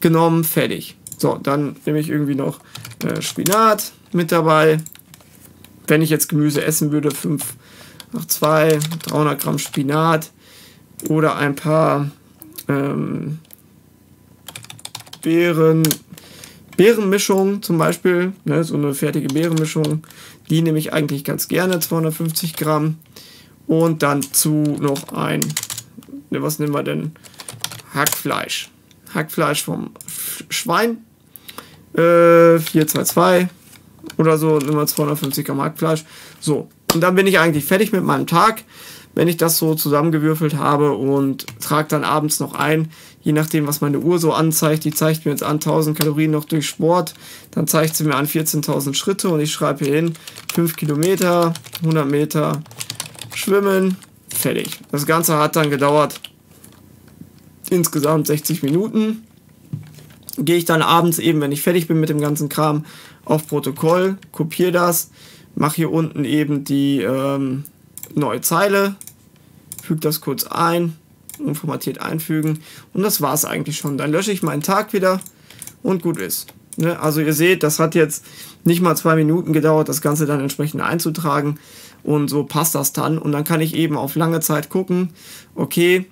genommen, fertig. So, dann nehme ich irgendwie noch äh, Spinat mit dabei. Wenn ich jetzt Gemüse essen würde, 5 nach 2, 300 Gramm Spinat oder ein paar ähm, Beeren Beerenmischung zum Beispiel, ne, so eine fertige Beerenmischung, die nehme ich eigentlich ganz gerne, 250 Gramm. Und dann zu noch ein, ne, was nehmen wir denn? Hackfleisch. Hackfleisch vom Schwein. Äh, 422 oder so, nehmen wir 250 Gramm Hackfleisch. So, und dann bin ich eigentlich fertig mit meinem Tag, wenn ich das so zusammengewürfelt habe und trage dann abends noch ein, je nachdem, was meine Uhr so anzeigt. Die zeigt mir jetzt an 1000 Kalorien noch durch Sport, dann zeigt sie mir an 14.000 Schritte und ich schreibe hier hin 5 Kilometer, 100 Meter, Schwimmen, fertig. Das Ganze hat dann gedauert insgesamt 60 Minuten. Gehe ich dann abends eben, wenn ich fertig bin mit dem ganzen Kram, auf Protokoll, kopiere das, mache hier unten eben die ähm, neue Zeile, füge das kurz ein, unformatiert einfügen und das war es eigentlich schon. Dann lösche ich meinen Tag wieder und gut ist. Ne? Also ihr seht, das hat jetzt nicht mal zwei Minuten gedauert, das Ganze dann entsprechend einzutragen und so passt das dann und dann kann ich eben auf lange Zeit gucken, okay,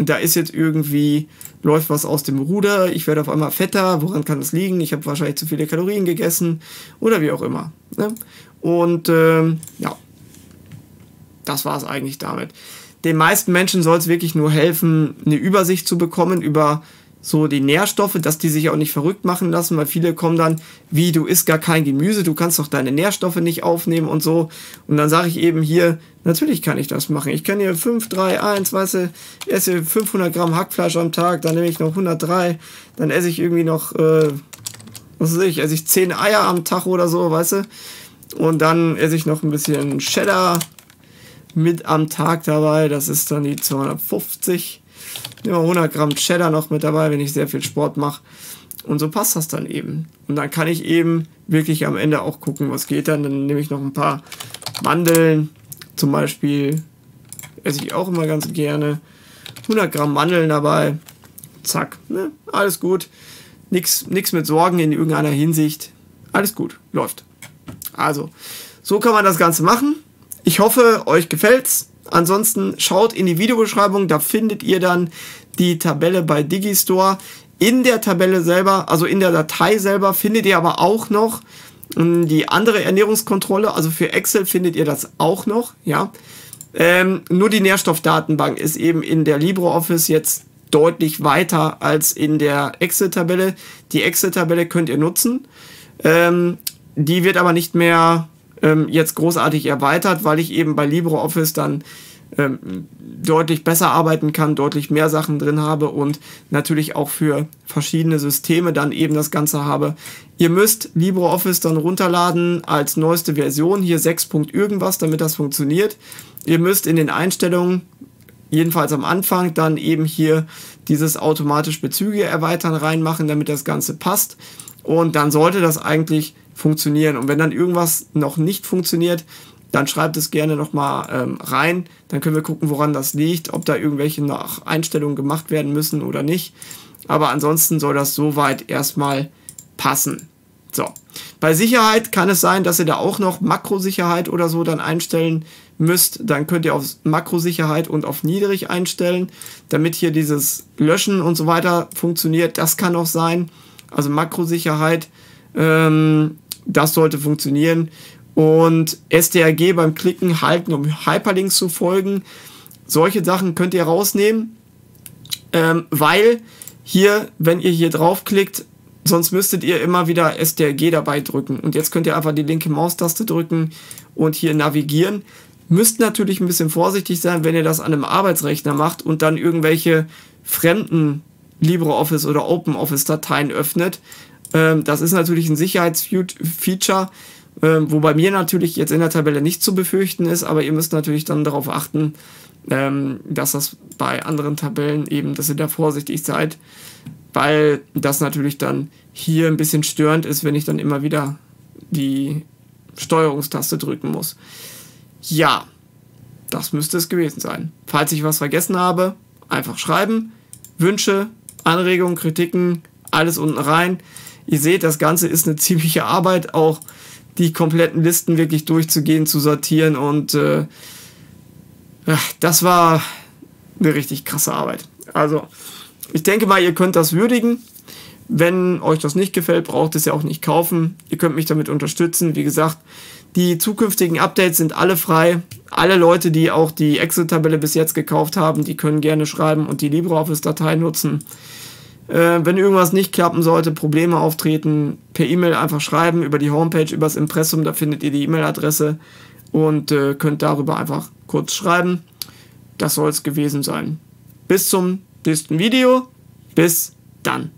da ist jetzt irgendwie, läuft was aus dem Ruder, ich werde auf einmal fetter, woran kann das liegen? Ich habe wahrscheinlich zu viele Kalorien gegessen oder wie auch immer. Ne? Und ähm, ja, das war es eigentlich damit. Den meisten Menschen soll es wirklich nur helfen, eine Übersicht zu bekommen über so die Nährstoffe, dass die sich auch nicht verrückt machen lassen, weil viele kommen dann, wie du isst gar kein Gemüse, du kannst doch deine Nährstoffe nicht aufnehmen und so. Und dann sage ich eben hier, natürlich kann ich das machen. Ich kann hier 5, 3, 1, weißt du, esse 500 Gramm Hackfleisch am Tag, dann nehme ich noch 103, dann esse ich irgendwie noch, äh, was weiß ich, esse ich 10 Eier am Tag oder so, weißt du. Und dann esse ich noch ein bisschen Cheddar mit am Tag dabei, das ist dann die 250 immer 100 Gramm Cheddar noch mit dabei, wenn ich sehr viel Sport mache. Und so passt das dann eben. Und dann kann ich eben wirklich am Ende auch gucken, was geht dann. Dann nehme ich noch ein paar Mandeln, zum Beispiel. Esse ich auch immer ganz gerne. 100 Gramm Mandeln dabei. Zack, ne? alles gut. Nichts mit Sorgen in irgendeiner Hinsicht. Alles gut, läuft. Also, so kann man das Ganze machen. Ich hoffe, euch gefällt's. Ansonsten schaut in die Videobeschreibung, da findet ihr dann die Tabelle bei Digistore. In der Tabelle selber, also in der Datei selber, findet ihr aber auch noch ähm, die andere Ernährungskontrolle. Also für Excel findet ihr das auch noch, ja. Ähm, nur die Nährstoffdatenbank ist eben in der LibreOffice jetzt deutlich weiter als in der Excel-Tabelle. Die Excel-Tabelle könnt ihr nutzen. Ähm, die wird aber nicht mehr ähm, jetzt großartig erweitert, weil ich eben bei LibreOffice dann ähm, deutlich besser arbeiten kann, deutlich mehr Sachen drin habe und natürlich auch für verschiedene Systeme dann eben das Ganze habe. Ihr müsst LibreOffice dann runterladen als neueste Version, hier 6. irgendwas, damit das funktioniert. Ihr müsst in den Einstellungen, jedenfalls am Anfang, dann eben hier dieses automatisch Bezüge erweitern reinmachen, damit das Ganze passt. Und dann sollte das eigentlich funktionieren. Und wenn dann irgendwas noch nicht funktioniert, dann schreibt es gerne nochmal ähm, rein. Dann können wir gucken, woran das liegt, ob da irgendwelche Einstellungen gemacht werden müssen oder nicht. Aber ansonsten soll das soweit erstmal passen. So. Bei Sicherheit kann es sein, dass ihr da auch noch Makrosicherheit oder so dann einstellen müsst. Dann könnt ihr auf Makrosicherheit und auf niedrig einstellen, damit hier dieses Löschen und so weiter funktioniert. Das kann auch sein. Also Makrosicherheit ähm, das sollte funktionieren. Und STRG beim Klicken halten, um Hyperlinks zu folgen. Solche Sachen könnt ihr rausnehmen, ähm, weil hier, wenn ihr hier draufklickt, sonst müsstet ihr immer wieder STRG dabei drücken. Und jetzt könnt ihr einfach die linke Maustaste drücken und hier navigieren. Müsst natürlich ein bisschen vorsichtig sein, wenn ihr das an einem Arbeitsrechner macht und dann irgendwelche fremden LibreOffice oder OpenOffice-Dateien öffnet, das ist natürlich ein Sicherheitsfeature, ähm, wo bei mir natürlich jetzt in der Tabelle nicht zu befürchten ist, aber ihr müsst natürlich dann darauf achten, ähm, dass das bei anderen Tabellen eben, dass ihr da vorsichtig seid, weil das natürlich dann hier ein bisschen störend ist, wenn ich dann immer wieder die Steuerungstaste drücken muss. Ja, das müsste es gewesen sein. Falls ich was vergessen habe, einfach schreiben. Wünsche, Anregungen, Kritiken, alles unten rein. Ihr seht, das Ganze ist eine ziemliche Arbeit, auch die kompletten Listen wirklich durchzugehen, zu sortieren und äh, das war eine richtig krasse Arbeit. Also, ich denke mal, ihr könnt das würdigen. Wenn euch das nicht gefällt, braucht es ja auch nicht kaufen. Ihr könnt mich damit unterstützen. Wie gesagt, die zukünftigen Updates sind alle frei. Alle Leute, die auch die Excel-Tabelle bis jetzt gekauft haben, die können gerne schreiben und die LibreOffice-Datei nutzen. Äh, wenn irgendwas nicht klappen sollte, Probleme auftreten, per E-Mail einfach schreiben über die Homepage, übers Impressum, da findet ihr die E-Mail-Adresse und äh, könnt darüber einfach kurz schreiben. Das soll es gewesen sein. Bis zum nächsten Video. Bis dann.